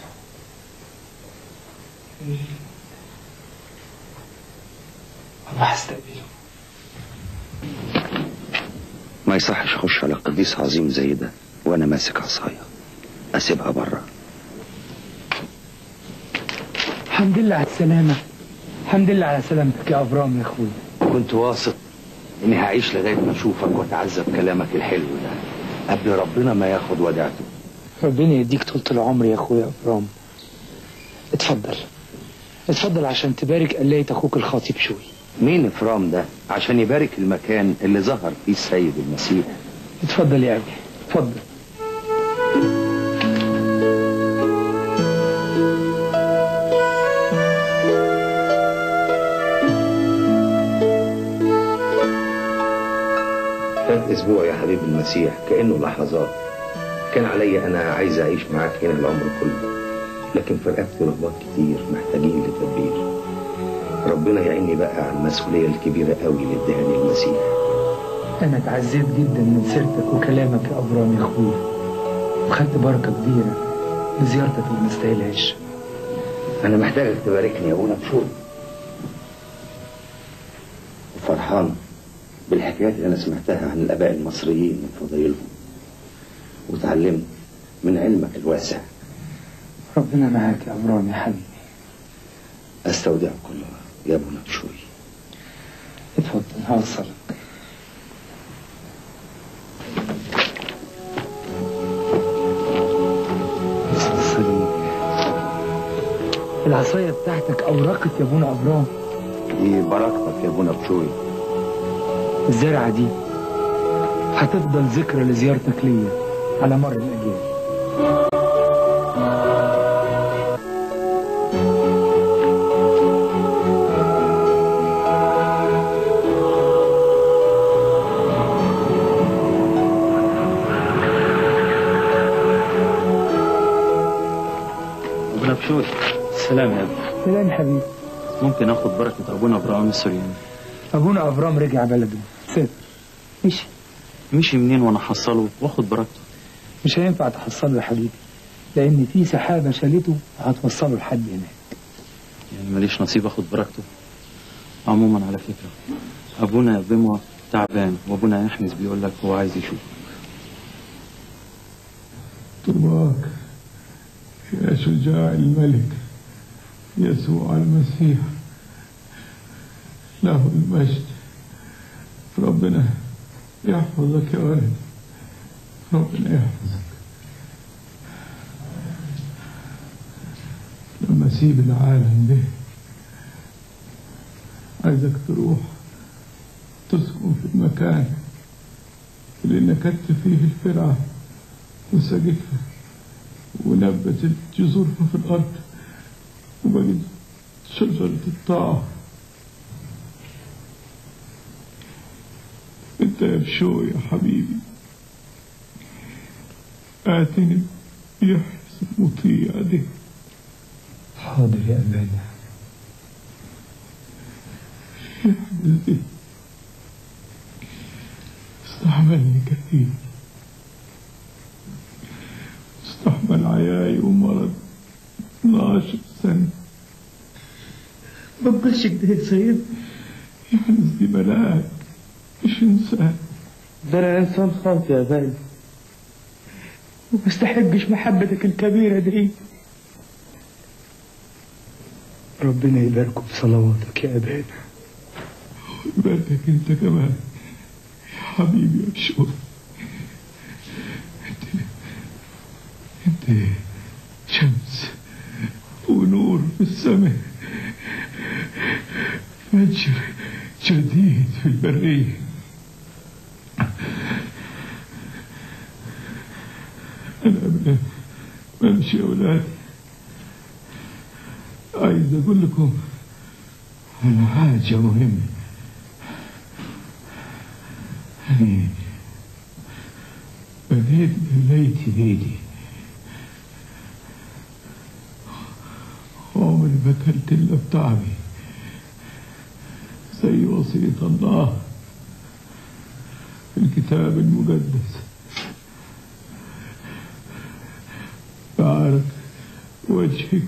أروح أستقبله ما يصحش أخش على قديس عظيم زي ده وأنا ماسك عصاية. أسيبها بره الحمد لله على السلامة. الحمد لله على سلامتك يا أبرام يا أخوي. كنت واثق إني هعيش لغاية ما أشوفك وأتعزى بكلامك الحلو ده. قبل ربنا ما ياخد وديعته ربنا يديك طولة العمر يا أخويا أبرام. اتفضل. اتفضل عشان تبارك قلاية أخوك الخطيب شوي. مين إفرام ده؟ عشان يبارك المكان اللي ظهر فيه السيد المسيح. اتفضل يا أبي. اتفضل. فات أسبوع يا حبيب المسيح كأنه لحظات. كان عليا أنا عايز أعيش معاك هنا العمر كله لكن في رقبتي رهبات كتير محتاجين لتدبير. ربنا يعيني بقى على المسؤولية الكبيرة قوي اللي اداني المسيح. أنا اتعزيت جدا من سيرتك وكلامك يا أبرام يا أخويا. وخدت بركة كبيرة لزيارتك اللي ما استاهلهاش أنا محتاجك تباركني يا أبونا بشوي. وفرحان بالحكايات اللي أنا سمعتها عن الآباء المصريين وفضايلهم وتعلمت من علمك الواسع. ربنا معاك يا ابرام يا حبيبي. أستودعك كله يا أبونا بشوي اتفضل هوصلك العصاية بتاعتك أورقت يا ابونا أبرام دي بركتك يا أبونا بشوي الزرعة دي هتفضل ذكرى لزيارتك ليا على مر الأجيال. ابونا بشوي سلام يا ابني سلام يا حبيبي. ممكن اخد بركة أبونا إبراهيم السورياني. أبونا أبرام رجع بلده. مشي. مشي منين وأنا حصله؟ واخد بركته مش هينفع تحصله يا حبيبي لأن في سحابة شالته هتوصله لحد هناك. يعني ماليش نصيب آخد بركته عموما على فكرة أبونا بموى تعبان وأبونا يحنس بيقول لك هو عايز يشوف. طوباك يا شجاع الملك يسوع المسيح له المجد. ربنا يحفظك يا ولد. ربنا يحفظك. لما اسيب العالم ده عايزك تروح تسكن في المكان اللي نكدت فيه الفرعة وسقتها ونبتت جذورها في الأرض وبقت شجرة الطاعة. انت يا بشوي يا حبيبي. آتني يحرص المطيع ده حاضر يا أبانا. يحمل ده استحملني كثير. استحمل عياي ومرض 12 سنة ما تقولش كده يا سيد يحنس دي ملاك [laughs] مش إنسان ده أنا انسان خاطئ يا غالي ومستحقش محبتك الكبيرة دي. ربنا يباركه بصلواتك يا أبانا. يباركك أنت كمان. يا حبيبي يا بشوي انت أنت شمس ونور في السماء. فجر جديد في البرية. أنا أمشي يا أولاد عايز أقول لكم على حاجة مهمة. أنا بنيت بليتي بيدي عمري ما أكلت إلا بطعمي. زي وصية الله في الكتاب المقدس. 我去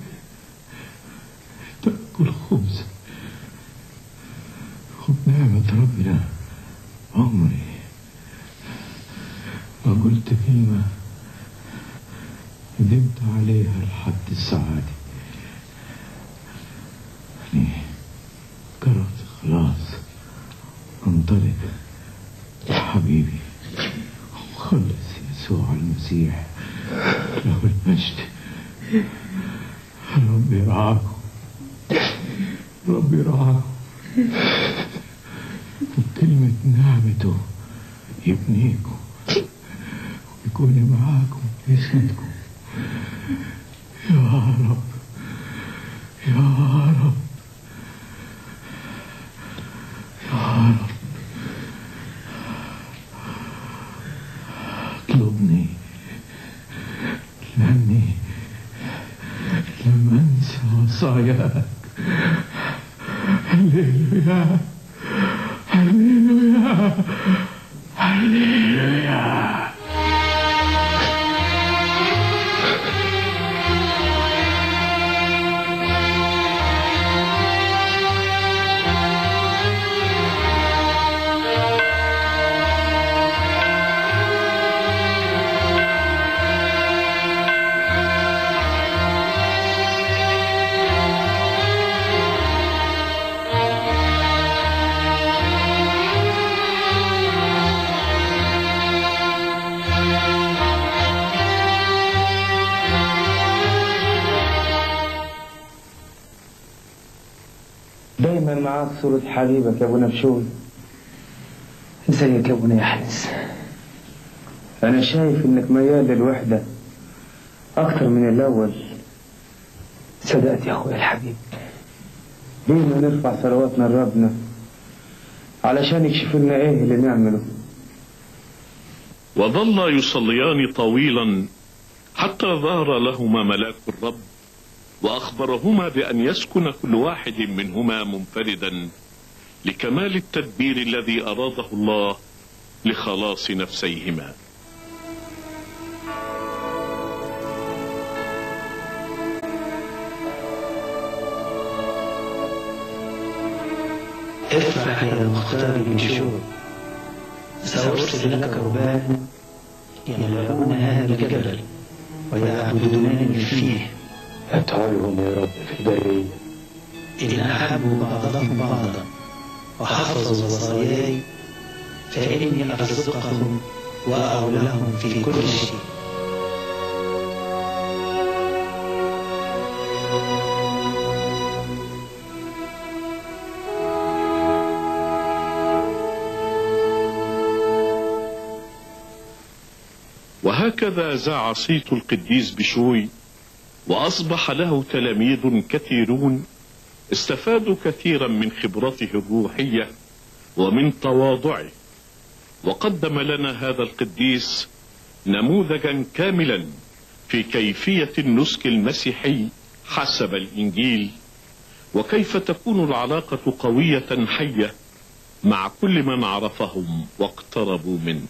وصاياك صورة حبيبك يا ابو نبشوي ازيك يا ابو يحنس أنا شايف إنك ميال للوحدة أكتر من الأول. صدقت يا أخويا الحبيب. ليه ما نرفع صلواتنا لربنا؟ علشان يكشف لنا إيه اللي نعمله. وظلا يصليان طويلا حتى ظهر لهما ملاك الرب. وأخبرهما بأن يسكن كل واحد منهما منفردا لكمال التدبير الذي أراده الله لخلاص نفسيهما. افرح يا المختار بشوق سأرسل لك ربان يملؤون هذا الجبل ويعبدونني فيه. أتعالهم يا رب في البرية إن أحبوا بعضهم بعضا وحفظوا وصاياي فإني أرزقهم وأعو لهم في كل شيء. وهكذا زاع صيت القديس بشوي وأصبح له تلاميذ كثيرون استفادوا كثيرا من خبرته الروحية ومن تواضعه. وقدم لنا هذا القديس نموذجا كاملا في كيفية النسك المسيحي حسب الإنجيل. وكيف تكون العلاقة قوية حية مع كل من عرفهم واقتربوا منه.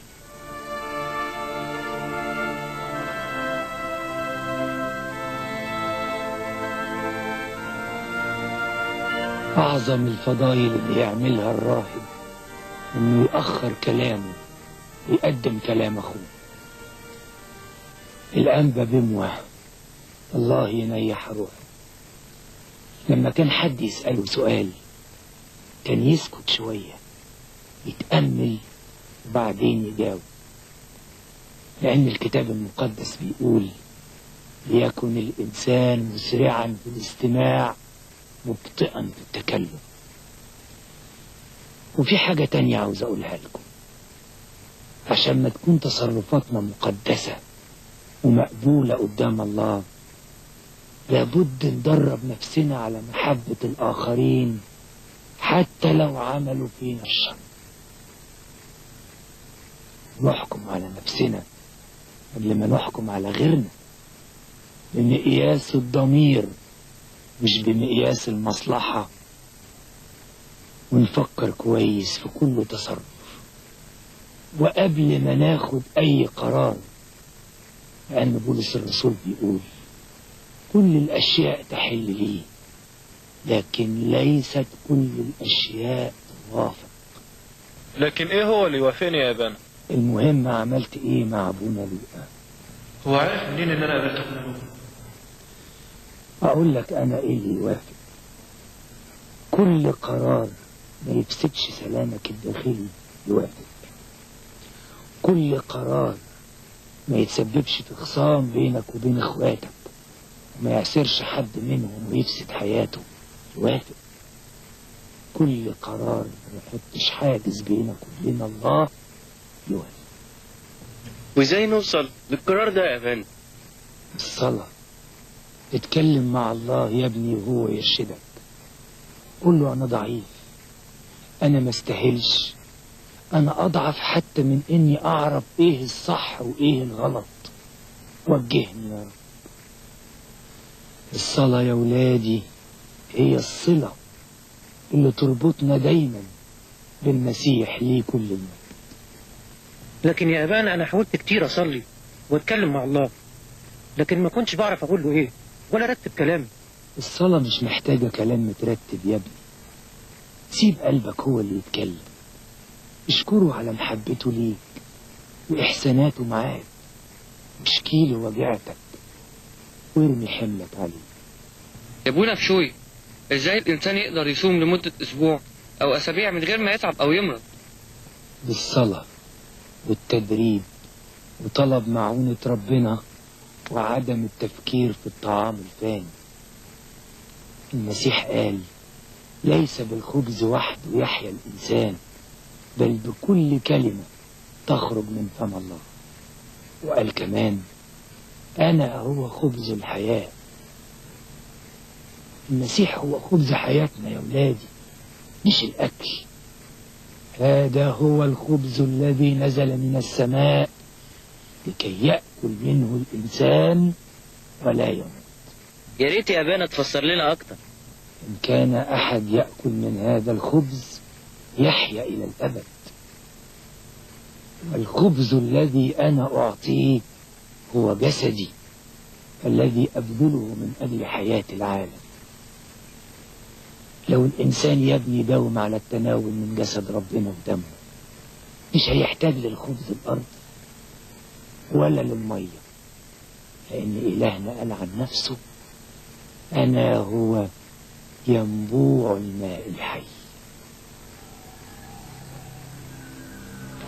أعظم الفضائل اللي يعملها الراهب إنه يأخر كلامه ويقدم كلام أخوه. الأنبا بموه الله ينيح روحه. لما كان حد يسأله سؤال كان يسكت شوية يتأمل وبعدين يجاوب. لأن الكتاب المقدس بيقول ليكن الإنسان مسرعا في الاستماع مبطئا في التكلم. وفي حاجة تانية عاوز أقولها لكم. عشان ما تكون تصرفاتنا مقدسة ومقبولة قدام الله لابد ندرب نفسنا على محبة الآخرين حتى لو عملوا فينا الشر. نحكم على نفسنا قبل ما نحكم على غيرنا. بمقياس الضمير مش بمقياس المصلحة. ونفكر كويس في كل تصرف. وقبل ما ناخد أي قرار لأن بولس الرسول بيقول كل الأشياء تحل لي لكن ليست كل الأشياء توافق. لكن إيه هو اللي يوافقني يا ابانا المهم عملت إيه مع ابونا لوقا؟ هو عارف منين إن أنا قابلت لوقا أقول لك أنا إيه اللي يوافق كل قرار ما يفسدش سلامك الداخلي يوافق كل قرار ما يتسببش في خصام بينك وبين إخواتك. وما يعسرش حد منهم ويفسد حياته يوافق كل قرار ما يحطش حاجز بينك وبين الله يوافق وإزاي نوصل للقرار ده يا ابانا الصلاة. اتكلم مع الله يا ابني وهو يرشدك. قول له أنا ضعيف. أنا ما استاهلش. أنا أضعف حتى من إني أعرف إيه الصح وإيه الغلط. وجهني يا رب. الصلاة يا ولادي هي الصلة اللي تربطنا دايما بالمسيح ليه كل المجد لكن يا أبانا أنا حاولت كتير أصلي وأتكلم مع الله لكن ما كنتش بعرف أقول له إيه. ولا ارتب كلامي الصلاة مش محتاجة كلام مترتب يا ابني. سيب قلبك هو اللي يتكلم. اشكره على محبته ليك وإحساناته معاك. واشكيله وجعتك. وارمي حملك عليه. يا ابونا بشوي إزاي الإنسان يقدر يصوم لمدة أسبوع أو أسابيع من غير ما يتعب أو يمرض؟ بالصلاة والتدريب وطلب معونة ربنا وعدم التفكير في الطعام الفاني المسيح قال ليس بالخبز وحده يحيا الإنسان بل بكل كلمة تخرج من فم الله. وقال كمان أنا هو خبز الحياة. المسيح هو خبز حياتنا يا ولادي مش الأكل. هذا هو الخبز الذي نزل من السماء. لكي يأكل منه الإنسان ولا يموت. يا ريت يا ابانا تفسر لنا أكتر. إن كان أحد يأكل من هذا الخبز يحيا إلى الأبد. والخبز الذي أنا أعطيه هو جسدي الذي أبذله من أجل حياة العالم. لو الإنسان يبني دوم على التناول من جسد ربنا ودمه مش هيحتاج للخبز الأرض. ولا للمية. لأن إلهنا قال عن نفسه أنا هو ينبوع الماء الحي.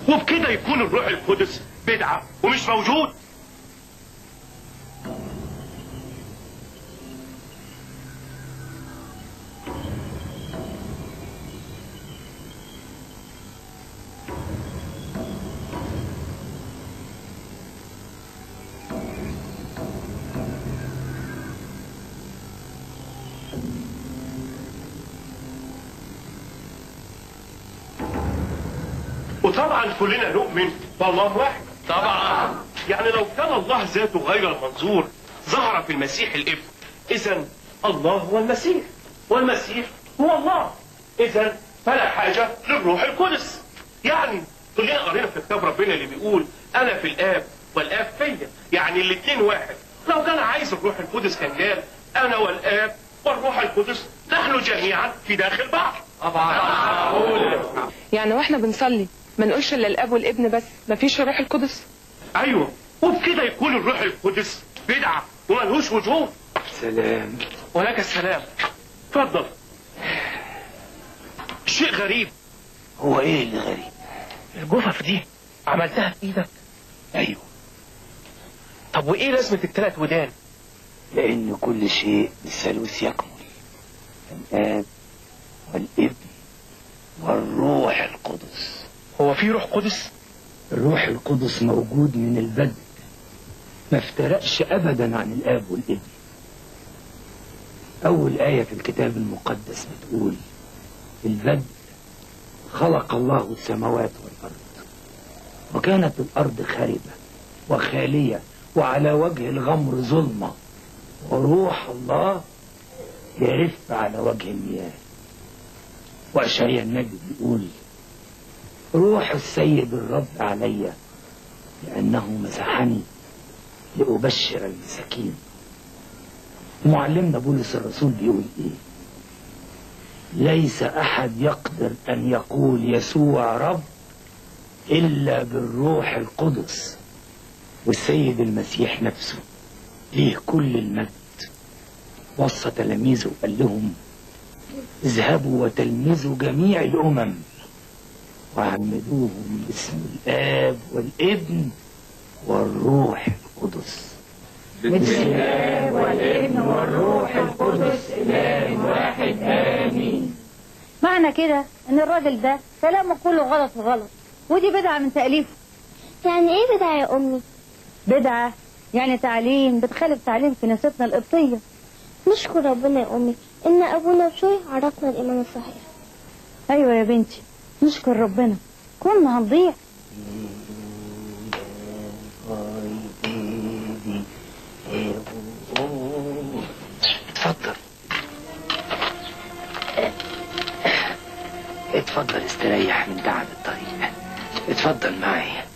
وبكده يكون الروح القدس بدعة ومش موجود؟ وطبعا كلنا نؤمن بالله واحد. طبعا. يعني لو كان الله ذاته غير المنظور ظهر في المسيح الإبن. اذا الله هو المسيح والمسيح هو الله. اذا فلا حاجة للروح القدس. يعني كلنا قرينا في كتاب ربنا اللي بيقول أنا في الآب والآب فيا. يعني الاثنين واحد. لو كان عايز الروح القدس كان قال أنا والآب والروح القدس نحن جميعا في داخل بعض. طبعا. يعني وإحنا بنصلي ما نقولش إلا الأب والابن بس. مفيش الروح القدس. أيوه وبكده يكون الروح القدس بدعة وملهوش وجود سلام. ولك السلام. اتفضل. شيء غريب. هو إيه اللي غريب؟ الجثث دي. عملتها بايدك أيوه. طب وإيه لازمة الثلاث ودان؟ لأن كل شيء بالثالوث يكمل. الآب والابن والروح القدس. هو في روح قدس؟ الروح القدس موجود من البدء. ما افترقش أبدا عن الآب والإبن. أول آية في الكتاب المقدس بتقول البدء خلق الله السماوات والأرض وكانت الأرض خاربة وخالية وعلى وجه الغمر ظلمة وروح الله يرف على وجه المياه. وأشعيا النبي بيقول روح السيد الرب علي لأنه مسحني لأبشر المساكين. معلمنا بولس الرسول بيقول إيه؟ ليس أحد يقدر أن يقول يسوع رب إلا بالروح القدس والسيد المسيح نفسه ليه كل المجد. وصى تلاميذه وقال لهم اذهبوا وتلمذوا جميع الأمم. وعمدوهم باسم الآب والابن والروح القدس. باسم الآب والابن والروح القدس. إله واحد. آمين. مع معنى كده إن الراجل ده كلامه كله غلط في غلط ودي بدعة من تأليفه. يعني إيه بدعة يا أمي؟ بدعة يعني تعليم بتخالف تعليم كنيستنا القبطية. نشكر ربنا يا أمي إن أبونا بشوي عرفنا الإيمان الصحيح. أيوه يا بنتي. نشكر ربنا. كنا هنضيع. اتفضل. اتفضل استريح من تعب الطريق. اتفضل معايا.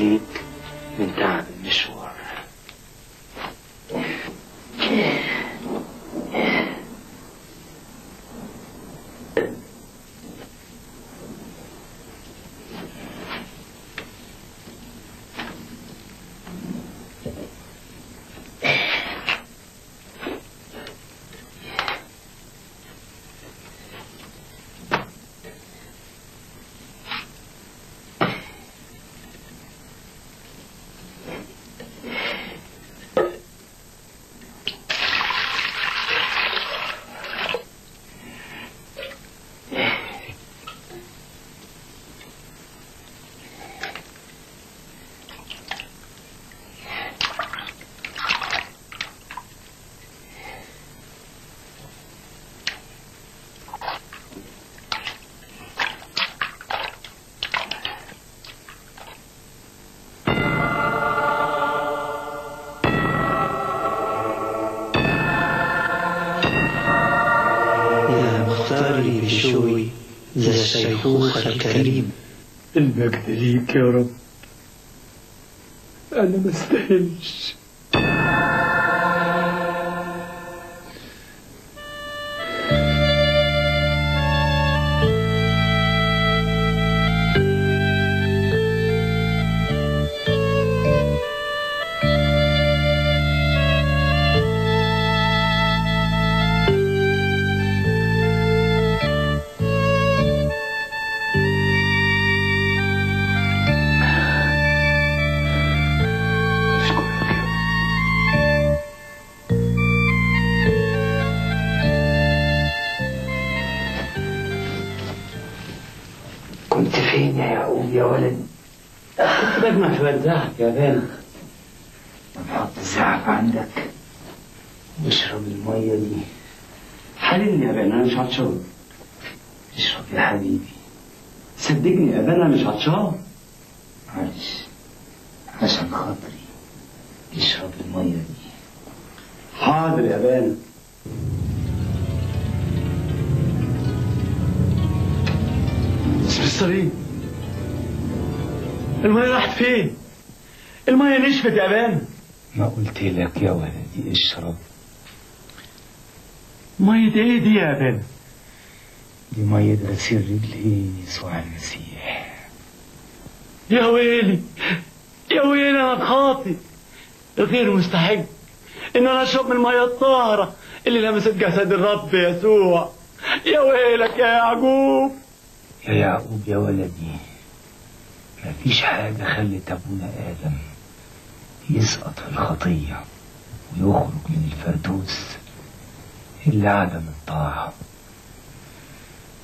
لك رجليك من تعب المشوار المجد ليك شوية زعف نشفت يا بان. ما قلت لك يا ولدي اشرب. مية إيه دي يا بان؟ دي مية غسيل رجلين يسوع المسيح يا ويلي يا ويلي أنا خاطي. غير مستحق إن أنا أشرب من المية الطاهرة اللي لمست جسد الرب يسوع. يا ويلك يا يعقوب. يا يعقوب يا ولدي مفيش حاجة خلت أبونا آدم يسقط في الخطية ويخرج من الفردوس إلا عدم الطاعة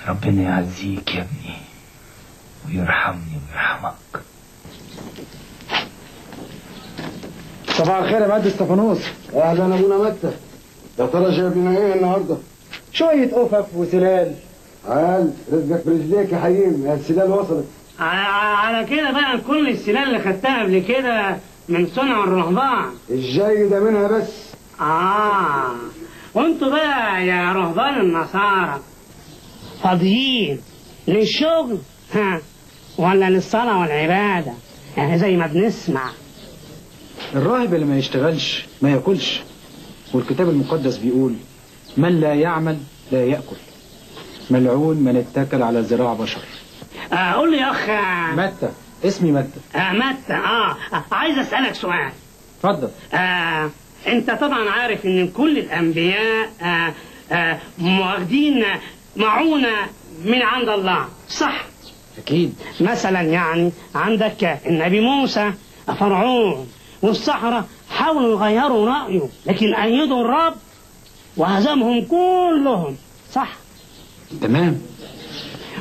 ربنا يعزيك يا ابني ويرحمني ويرحمك. صباح الخير يا مهندس استفانوس أهلا أبونا متى يا ترى جايب لنا إيه النهارده؟ شوية أفف وسلال. عال رزقك برجليك يا حيين يا السلال وصلت. على, على كده بقى كل السلال اللي خدتها قبل كده من صنع الرهبان. الجاي ده منها بس. آه. وانتوا بقى يا رهبان النصارى. فاضيين للشغل ها ولا للصلاة والعبادة. يعني زي ما بنسمع. الراهب اللي ما يشتغلش ما ياكلش. والكتاب المقدس بيقول من لا يعمل لا يأكل. ملعون من اتكل على ذراع بشر. آه قول لي يا اخ متى؟ اسمي متى آه آه. آه، عايز أسألك سؤال. اتفضل. آه أنت طبعا عارف إن كل الأنبياء آه آه واخدين معونة من عند الله. صح؟ أكيد. مثلا يعني عندك النبي موسى فرعون والسحرة حاولوا يغيروا رأيه لكن أيدوا الرب وهزمهم كلهم. صح؟ تمام.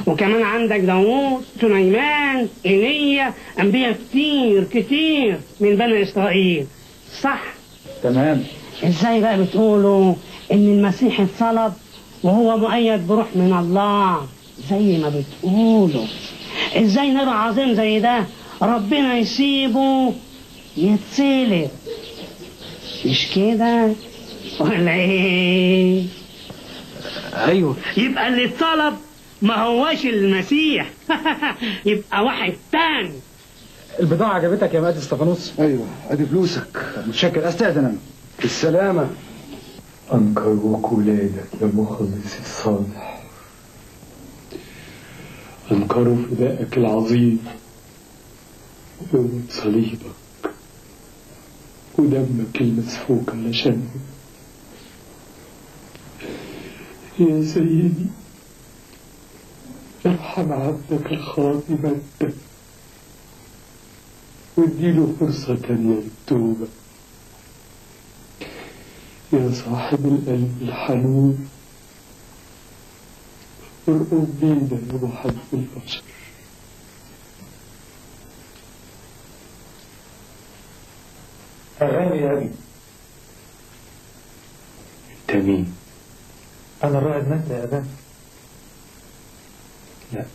وكمان عندك داوود سليمان إيليا أنبياء كتير كتير من بني إسرائيل. صح. تمام. إزاي بقى بتقولوا إن المسيح اتصلب وهو مؤيد بروح من الله؟ زي ما بتقولوا. إزاي نبي عظيم زي ده؟ ربنا يسيبه يتصلب. مش كده؟ ولا إيه؟ أيوه. يبقى اللي اتطلب ما هواش المسيح. [laughs] يبقى واحد تاني. البضاعة عجبتك يا مهدي استفانوس؟ أيوه أدي فلوسك. متشكر. استاذن أنا بالسلامة أنكروك ولادك يا مخلص الصالح. أنكروا فدائك العظيم. وقوة صليبك. ودمك المسفوك علشانهم. يا سيدي. ارحم عبدك الخاطي مجدا واديله فرصة تانية للتوبة يا صاحب القلب الحنون. ارقب بينا يا محب البشر أغاني يا أبي. انت مين؟ أنا الرائد مجدي يا أبان؟ لا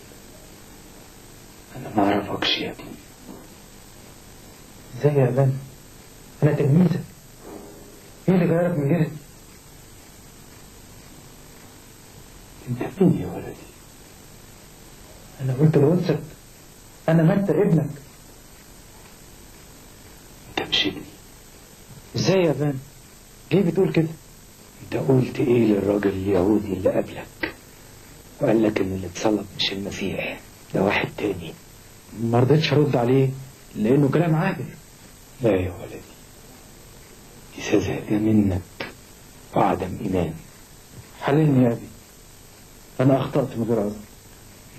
أنا ما اعرفكش يا أبني إزاي يا أبان؟ أنا تلميذك إيه اللي جايلك من غيري؟ أنت مين يا ولدي؟ أنا قلت لوسك أنا مجدي ابنك أنت مش ابني إزاي يا أبان؟ ليه بتقول كده؟ انت قلت إيه للراجل اليهودي اللي قبلك وقال لك ان اللي اتصلب مش المسيح. ده واحد تاني. ما رضيتش أرد عليه لأنه كلام عابر لا يا ولدي. دي سذاجة منك وعدم إيمان حللني يا أبي. أنا أخطأت من غير قصد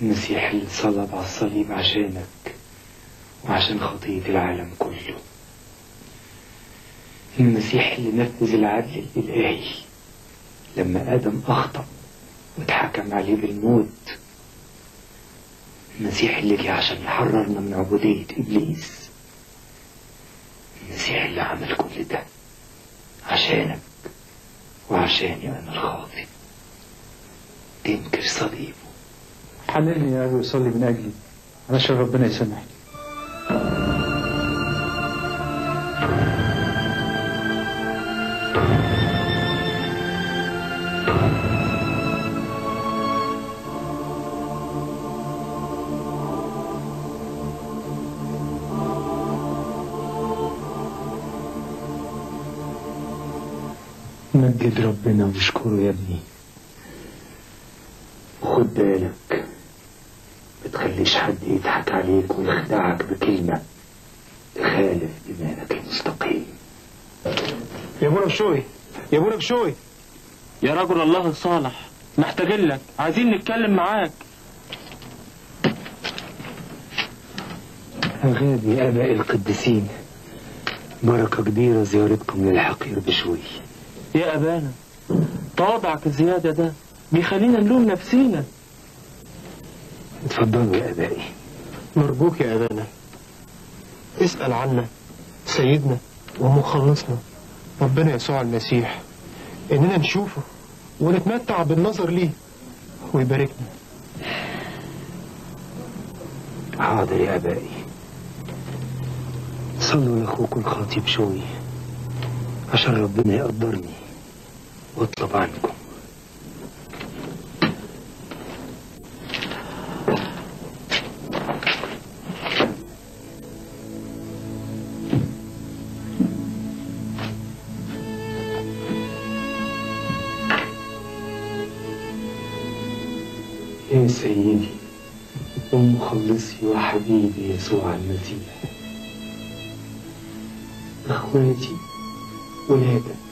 المسيح اللي اتصلب على الصليب عشانك وعشان خطية العالم كله. المسيح اللي نفذ العدل الإلهي لما آدم أخطأ واتحكم عليه بالموت. المسيح اللي جه عشان يحررنا من عبودية إبليس. المسيح اللي عمل كل ده عشانك وعشاني أنا الخاطئ. تنكر صليبه. حللني يا أبي وصلي من أجلي. علشان ربنا يسامحني. مجد ربنا واشكره يا ابني. وخد بالك متخليش حد يضحك عليك ويخدعك بكلمة. تخالف إيمانك المستقيم. يا ابونا بشوي يا ابونا بشوي يا رجل الله الصالح محتاجين لك عايزين نتكلم معاك. أغاني آباء القديسين بركة كبيرة زيارتكم للحقير بشوي. يا أبانا تواضعك الزيادة ده بيخلينا نلوم نفسينا. اتفضلوا يا آبائي. مرجوك يا أبانا. اسأل عنا سيدنا ومخلصنا. ربنا يسوع المسيح إننا نشوفه ونتمتع بالنظر ليه ويباركنا. حاضر يا آبائي. صلوا لأخوكم الخاطي بشوي عشان ربنا يقدرني. واطلب عنكم. يا سيدي ومخلصي وحبيبي يسوع المسيح. أخواتي ولادك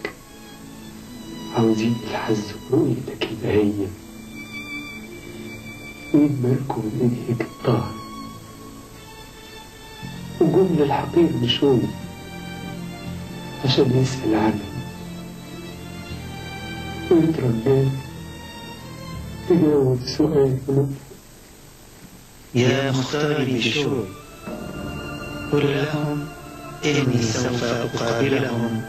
عاوزين يتحزوا برؤيتك البهية وإيد مالكم من إيديك الطاهر وجم للحقير بشوي عشان يسأل عنه ويترجاه تجاوب سؤال قلوب يا مختاري بشوي. قل لهم إني سوف أقابلهم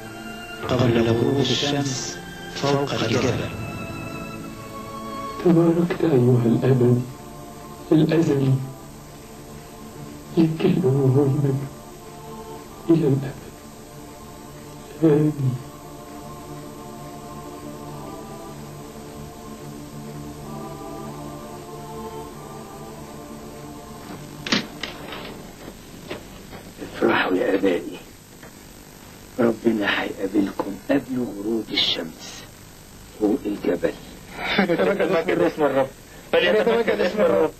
قبل غروب الشمس. فوق الجبل. تباركت أيها الأبد. الأزلي للكلمة والمجد إلى الأبد. آمين فليتمجد اسم الرب فليتمجد اسم الرب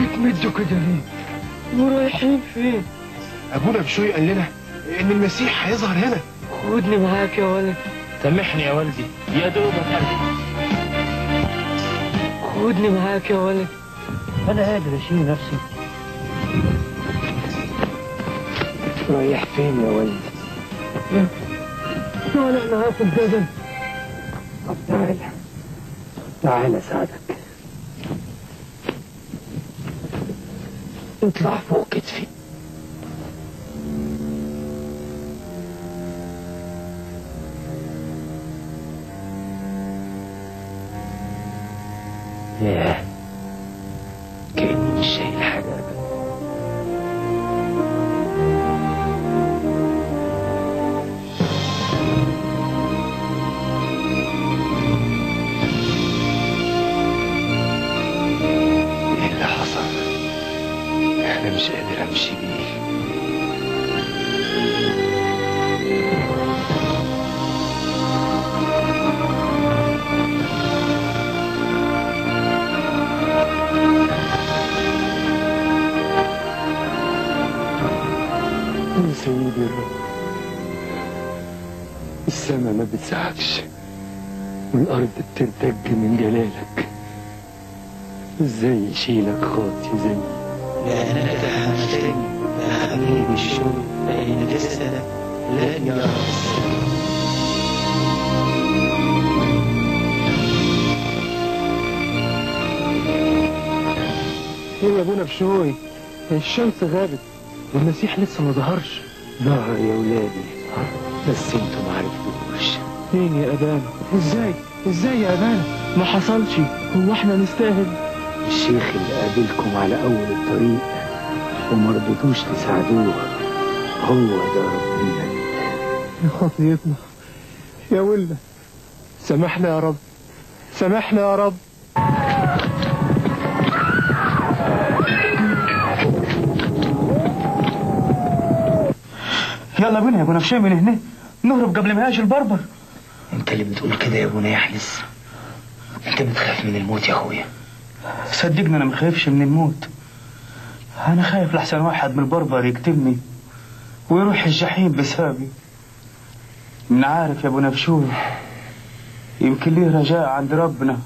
بتمدوا كده ليه؟ ورايحين فين؟ ابونا بشوي قال لنا إن المسيح هيظهر هنا خدني معاك يا ولد سامحني يا والدي يا دوب اتقل خدني معاك يا ولد أنا قادر أشيل نفسي رايح فين يا ولد؟ طالع معاه في الجبل طب تعال. تعال أساعدك. اطلع فوق كتفي. يشيلك خاطي زي لأنك تحملتني يا حبيبي الشوق فإن جسدك لن يرى إيه يا أبونا بشوي الشمس غابت والمسيح لسه ما ظهرش. ظهر يا ولادي. بس أنتوا ما عرفتوش. فين يا أبانا؟ إزاي؟ إزاي يا أبانا؟ ما حصلش. هو إحنا نستاهل؟ الشيخ اللي قابلكم على أول الطريق وما رضيتوش تساعدوه هو ده ربنا. يا خطيتنا يا ولنا سامحنا يا رب سامحنا يا رب. يلا بينا يا ابو نفشين من هنا. نهرب قبل ما يجي البربر. انت اللي بتقول كده يا ابو يحلس انت بتخاف من الموت يا اخويا. صدقني أنا ما خايفش من الموت. أنا خايف لحسن واحد من البربر يقتلني ويروح الجحيم بسببي. من عارف يا أبو نفشوي يمكن ليه رجاء عند ربنا.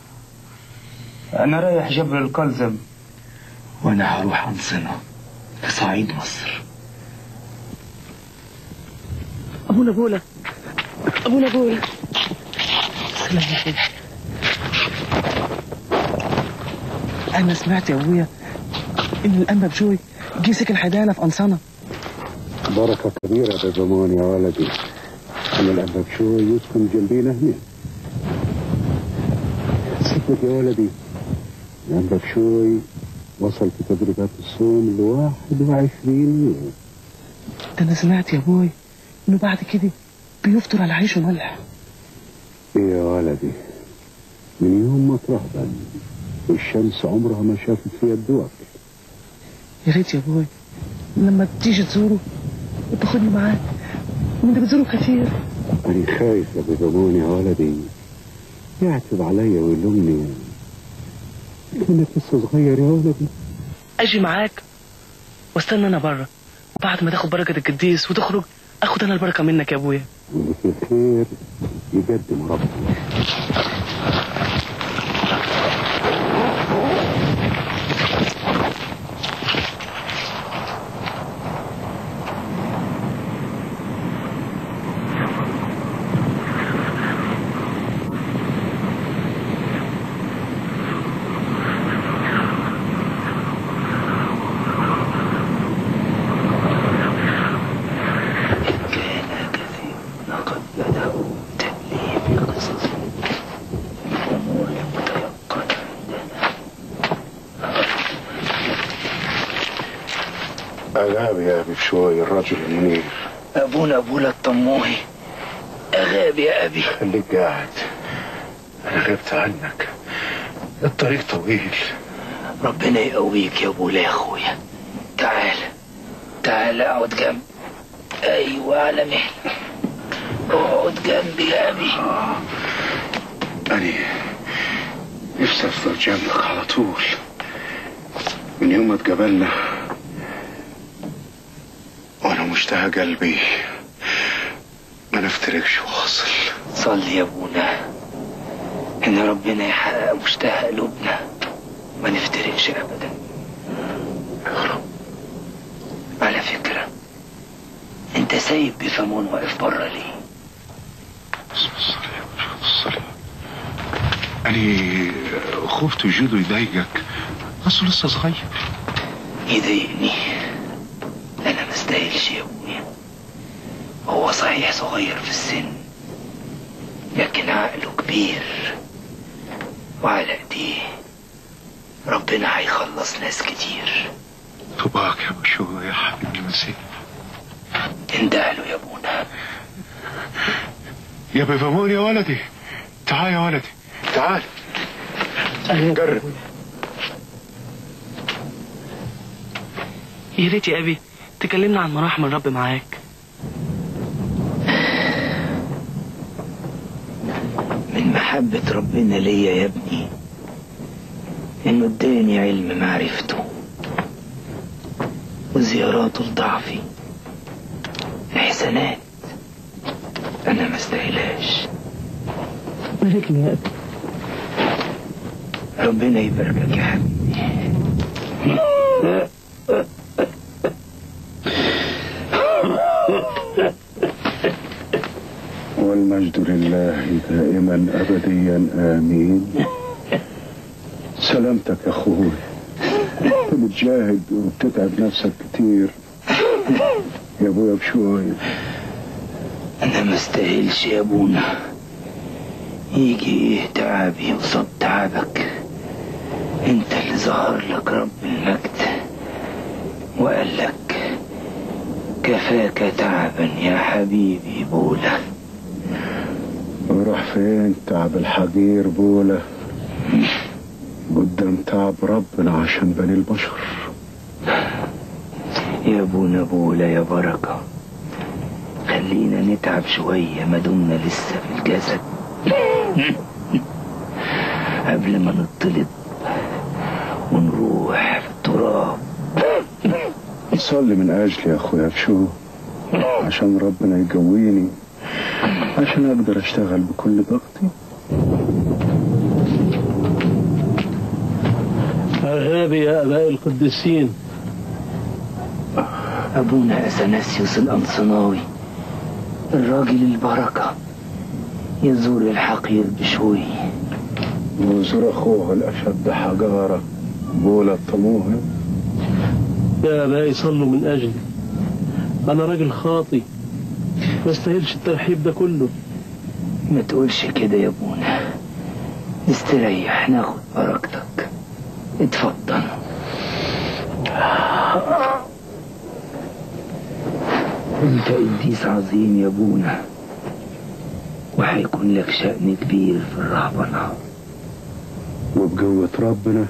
أنا رايح جبل القلزم. وأنا هروح انصنه في صعيد مصر. ابونا بولا ابونا بولا سلام عليكم. أنا سمعت يا أبويا إن الأنبا بشوي جه سكن حدانا في أنصنة. بركة كبيرة يا بابا يا ولدي. أنا الأب بشوي يسكن جنبينا هنا. صدق يا ولدي. الأب بشوي وصل في تدريبات الصوم لواحد وعشرين يوم. ده أنا سمعت يا أبوي إنه بعد كده بيفطر على عيش وملح. إيه يا ولدي؟ من يوم ما ترهبن. والشمس عمرها ما شافت فيها الدول يا ريت يا أبوي. لما تيجي تزوره وتاخدني معاك وانت بتزوره كتير أنا خايف يا بابا يا ولدي. يعتب عليا ويلومني. كأنك لسه صغير يا ولدي. أجي معاك واستنى أنا بره بعد ما تاخد بركة القديس وتخرج آخد أنا البركة منك يا أبويا. واللي في الخير يقدم ربنا أغاب يا أبي شوي الرجل المنير. أبونا أبولا الطموحي. أغاب يا أبي. خليك قاعد. أنا غبت عنك. الطريق طويل. ربنا يقويك يا أبولا يا أخويا. تعال. تعال أقعد جنبي. أيوة على مهلك أقعد جنبي يا أبي. أنا نفسي أفضل جنبك على طول. من يوم ما اتقابلنا وأنا مشتهى قلبي. ما نفترقش واصل. صلي يا أبونا. إن ربنا يحقق مشتهى قلوبنا. ما نفترقش أبدا. على فكرة أنت سايب بفمون واقف بره ليه؟ أنا خفت وجوده يضايقك. أصله لسه صغير. يضايقني. أنا ما استاهلش يا هو صحيح صغير في السن لكن عقله كبير. وعلى إيديه ربنا هيخلص ناس كتير. طباك يا أبو شو يا حبيبي المسيح. اندهله يا أبونا. يا بفمون يا ولدي. تعال يا ولدي. تعال. نقرب يا ريت يا أبي تكلمنا عن مراحم الرب معاك. من محبة ربنا ليا يا ابني إنه اداني علم معرفته وزياراته لضعفي إحسانات أنا ما استاهلهاش باركني يا أبي؟ ربنا يباركك يا حبيبي. [laughs] والمجد لله دائما أبديا آمين. سلامتك يا أخوي. أنت بتجاهد وبتتعب نفسك كتير. يا أبويا بشوي أنا ما استاهلش يا أبونا. يجي تعبي وصد تعبك. أنت اللي ظهر لك رب المجد. وقال لك كفاك تعبا يا حبيبي بولا وراح فين؟ تعب الحقير بولا قدام تعب ربنا عشان بني البشر. يا ابونا بولا يا بركة. خلينا نتعب شوية ما دمنا لسه في الجسد. قبل ما نطلب ونروح في التراب. صلي من أجلي يا أخويا بشو عشان ربنا يقويني. عشان أقدر أشتغل بكل طاقتي أغابي يا أباء القديسين. أبونا أثناسيوس الأنصناوي الراجل البركة يزور الحقير بشوي. وزور أخوه الأشد حجارة بولا الطموح. يا أبائي صلوا من أجلي. أنا راجل خاطي ما استاهلش الترحيب ده كله. ما تقولش كده يا ابونا استريح ناخد بركتك. اتفضل. انت قديس عظيم يا ابونا وهيكون لك شأن كبير في الرهبنة. وبقوة ربنا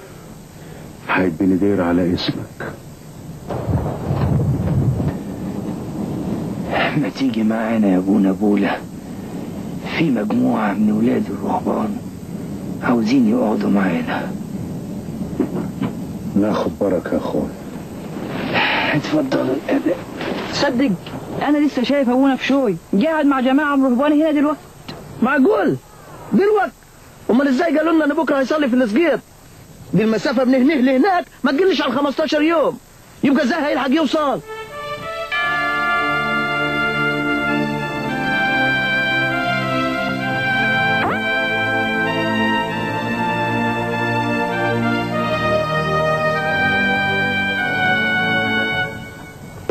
هيديني دير على اسمك. ما تيجي معانا يا أبونا بولا. في مجموعة من ولاد الرهبان عاوزين يقعدوا معانا. ناخد بركة يا أخوي اتفضلوا. الأباء صدق أنا لسه شايف أبونا في شوي. قاعد مع جماعة من رهبان هنا دلوقتي. معقول؟ دلوقتي؟ أمال إزاي قالوا لنا إن بكرة هيصلي في السقيط دي المسافة من هنا لهناك ما تقلش عن 15 يوم. يبقى إزاي هيلحق يوصل؟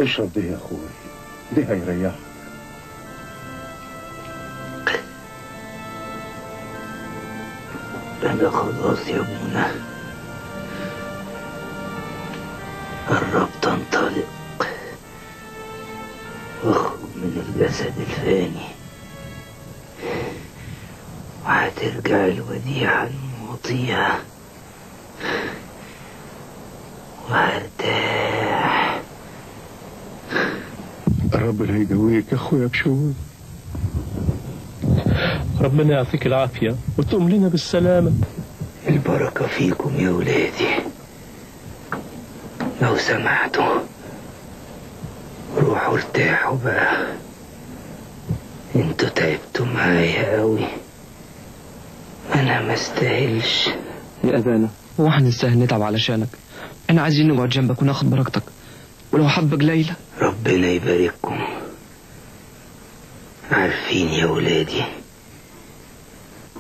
اشرب دي يا أخوي. دي هيريحك أنا خلاص يا ابونا قربت أنطلق وأخرج من الجسد الفاني. وهترجع الوديعة الماضية وهرتاح. ربنا يقويك يا أخويا بشوي ربنا يعطيك العافية وتقوم لنا بالسلامة. البركة فيكم يا ولادي. لو سمحتوا روحوا ارتاحوا بقى. أنتوا تعبتوا معايا قوي. أنا ما استاهلش. يا أبانا هو إحنا نستاهل نتعب علشانك. إحنا عايزين نقعد جنبك وناخد بركتك. ولو حبك ليلى. ربنا يبارككم. عارفين يا ولادي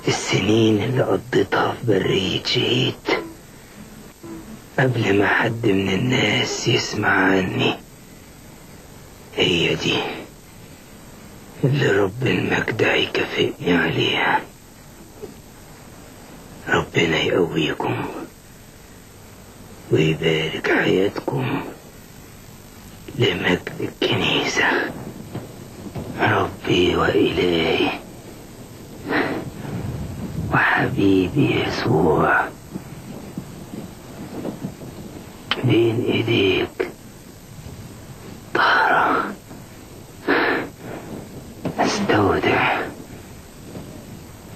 السنين اللي قضيتها في برية شهيد قبل ما حد من الناس يسمع عني. هي دي اللي رب المجد هيكافئني عليها. ربنا يقويكم ويبارك حياتكم. لمجد الكنيسة. ربي وإلهي وحبيبي يسوع. بين إيديك. طهرة. أستودع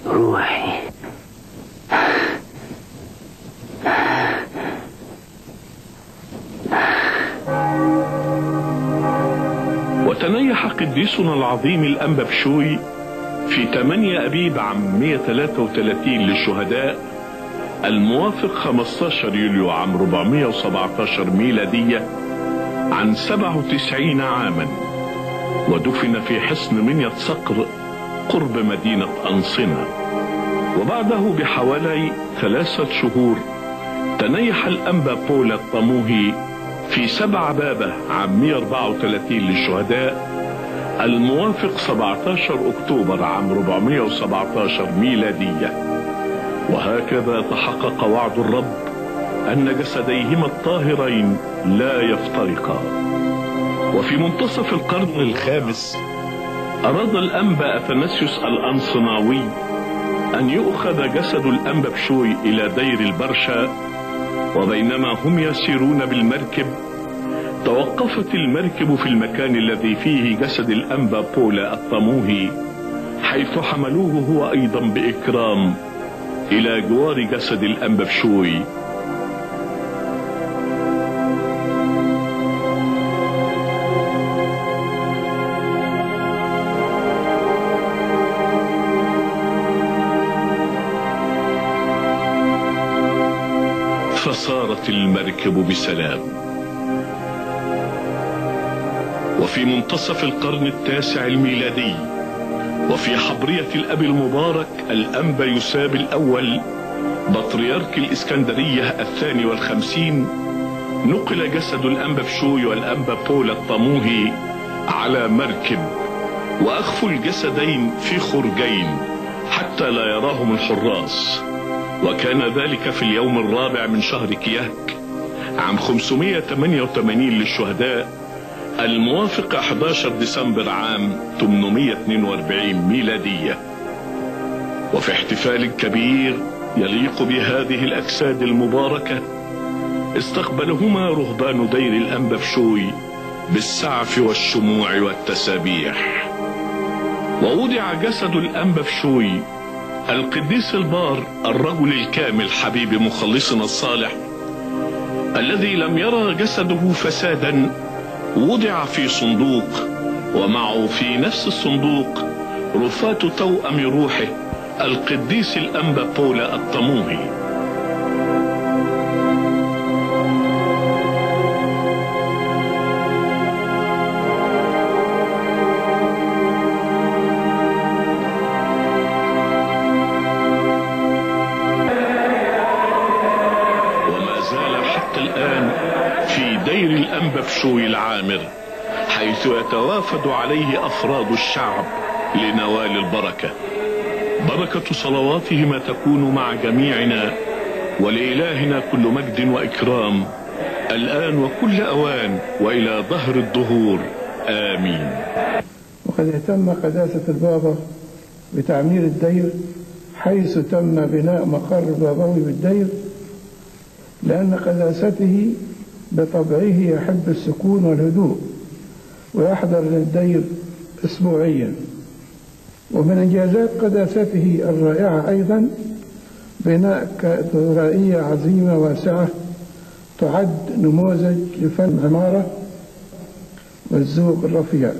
روحي. وتنيح قديسنا العظيم الأنبا بشوي في 8 أبيب عام 133 للشهداء الموافق 15 يوليو عام 417 ميلادية عن 97 عاما ودفن في حصن منية صقر قرب مدينة أنصنة وبعده بحوالي ثلاثة شهور تنيح الأنبا بولا الطموهي في سبع بابه عام 134 للشهداء الموافق 17 أكتوبر عام 417 ميلادية. وهكذا تحقق وعد الرب أن جسديهما الطاهرين لا يفترقا. وفي منتصف القرن الخامس أراد الأنبا أثناسيوس الأنصناوي أن يؤخذ جسد الأنبا بشوي إلى دير البرشا وبينما هم يسيرون بالمركب توقفت المركب في المكان الذي فيه جسد الأنبا بولا الطموهي حيث حملوه هو أيضا بإكرام إلى جوار جسد الأنبا بشوي المركب بسلام. وفي منتصف القرن التاسع الميلادي وفي حبرية الأب المبارك الأنبا يساب الأول بطريرك الإسكندرية الثاني والخمسين نقل جسد الأنبا بشوي والأنبا بولا الطموهي على مركب وأخفوا الجسدين في خرجين حتى لا يراهم الحراس. وكان ذلك في اليوم الرابع من شهر كياك عام 588 للشهداء الموافق 11 ديسمبر عام 842 ميلادية. وفي احتفال كبير يليق بهذه الأجساد المباركة استقبلهما رهبان دير الأنبا بشوي بالسعف والشموع والتسابيح. ووضع جسد الأنبا بشوي القديس البار الرجل الكامل حبيب مخلصنا الصالح الذي لم يرى جسده فسادا وضع في صندوق ومعه في نفس الصندوق رفات توأم روحه القديس الأنبا بولا الطموهي يتوافد عليه أفراد الشعب لنوال البركة. بركة صلواتهما تكون مع جميعنا ولإلهنا كل مجد وإكرام. الآن وكل أوان وإلى ظهر الدهور. آمين. وقد اهتم قداسة البابا بتعمير الدير حيث تم بناء مقر بابوي بالدير لأن قداسته بطبعه يحب السكون والهدوء. ويحضر للدير أسبوعيا. ومن إنجازات قداسته الرائعة أيضا بناء كاتدرائية عظيمة واسعة تعد نموذج لفن العمارة والذوق الرفيع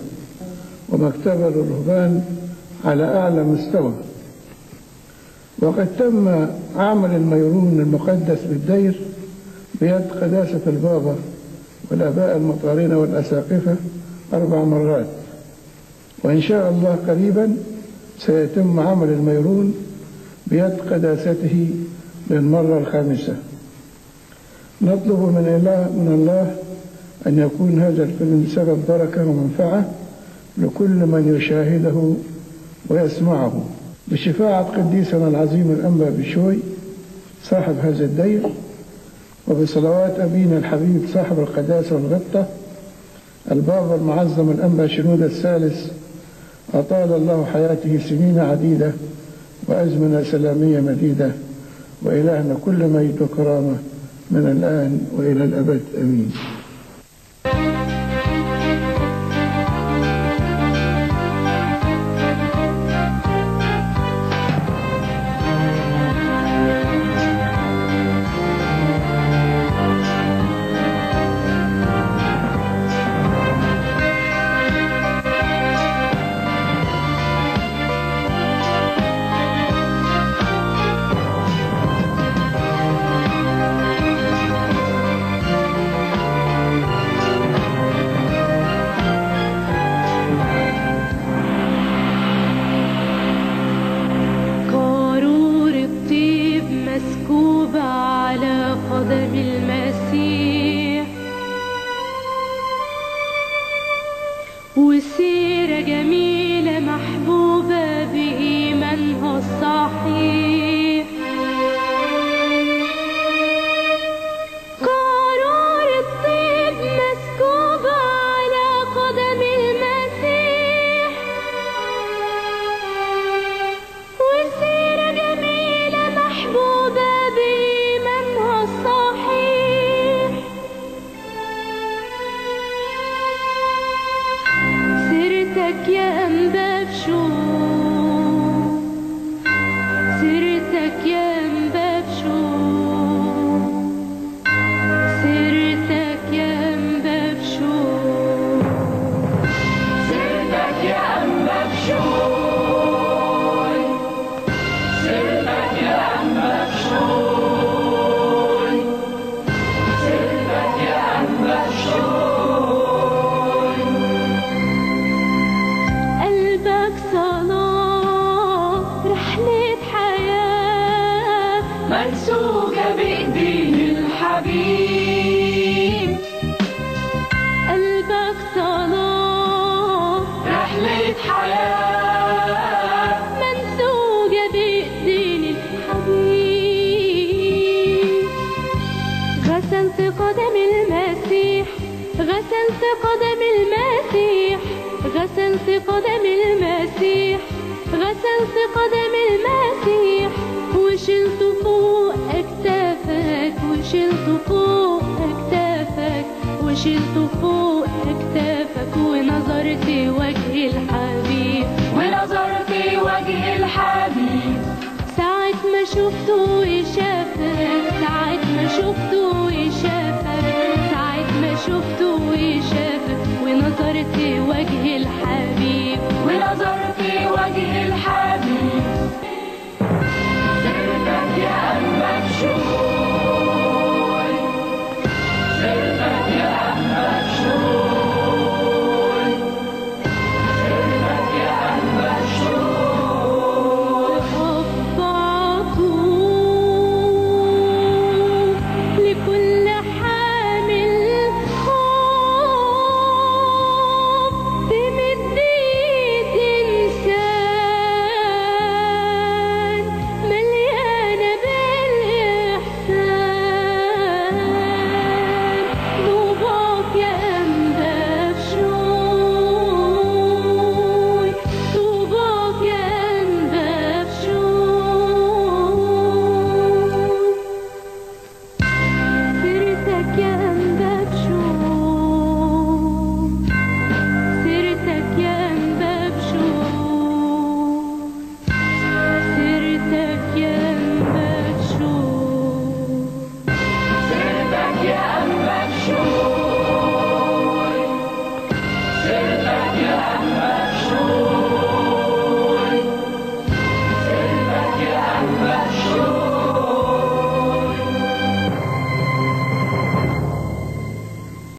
ومكتبة للرهبان على أعلى مستوى. وقد تم عمل الميرون المقدس بالدير بيد قداسة البابا والآباء المطارين والأساقفة أربع مرات. وإن شاء الله قريبا سيتم عمل الميرون بيد قداسته للمرة الخامسة. نطلب من الله من الله أن يكون هذا الفيلم سبب بركة ومنفعة لكل من يشاهده ويسمعه. بشفاعة قديسنا العظيم الأنبا بشوي صاحب هذا الدير وبصلوات أبينا الحبيب صاحب القداسة والغبطة البابا المعظم الأنبا شنودة الثالث أطال الله حياته سنين عديدة وأزمنة سلامية مديدة وإلهنا كل ميت وكرامة من الآن وإلى الأبد أمين. وسيرة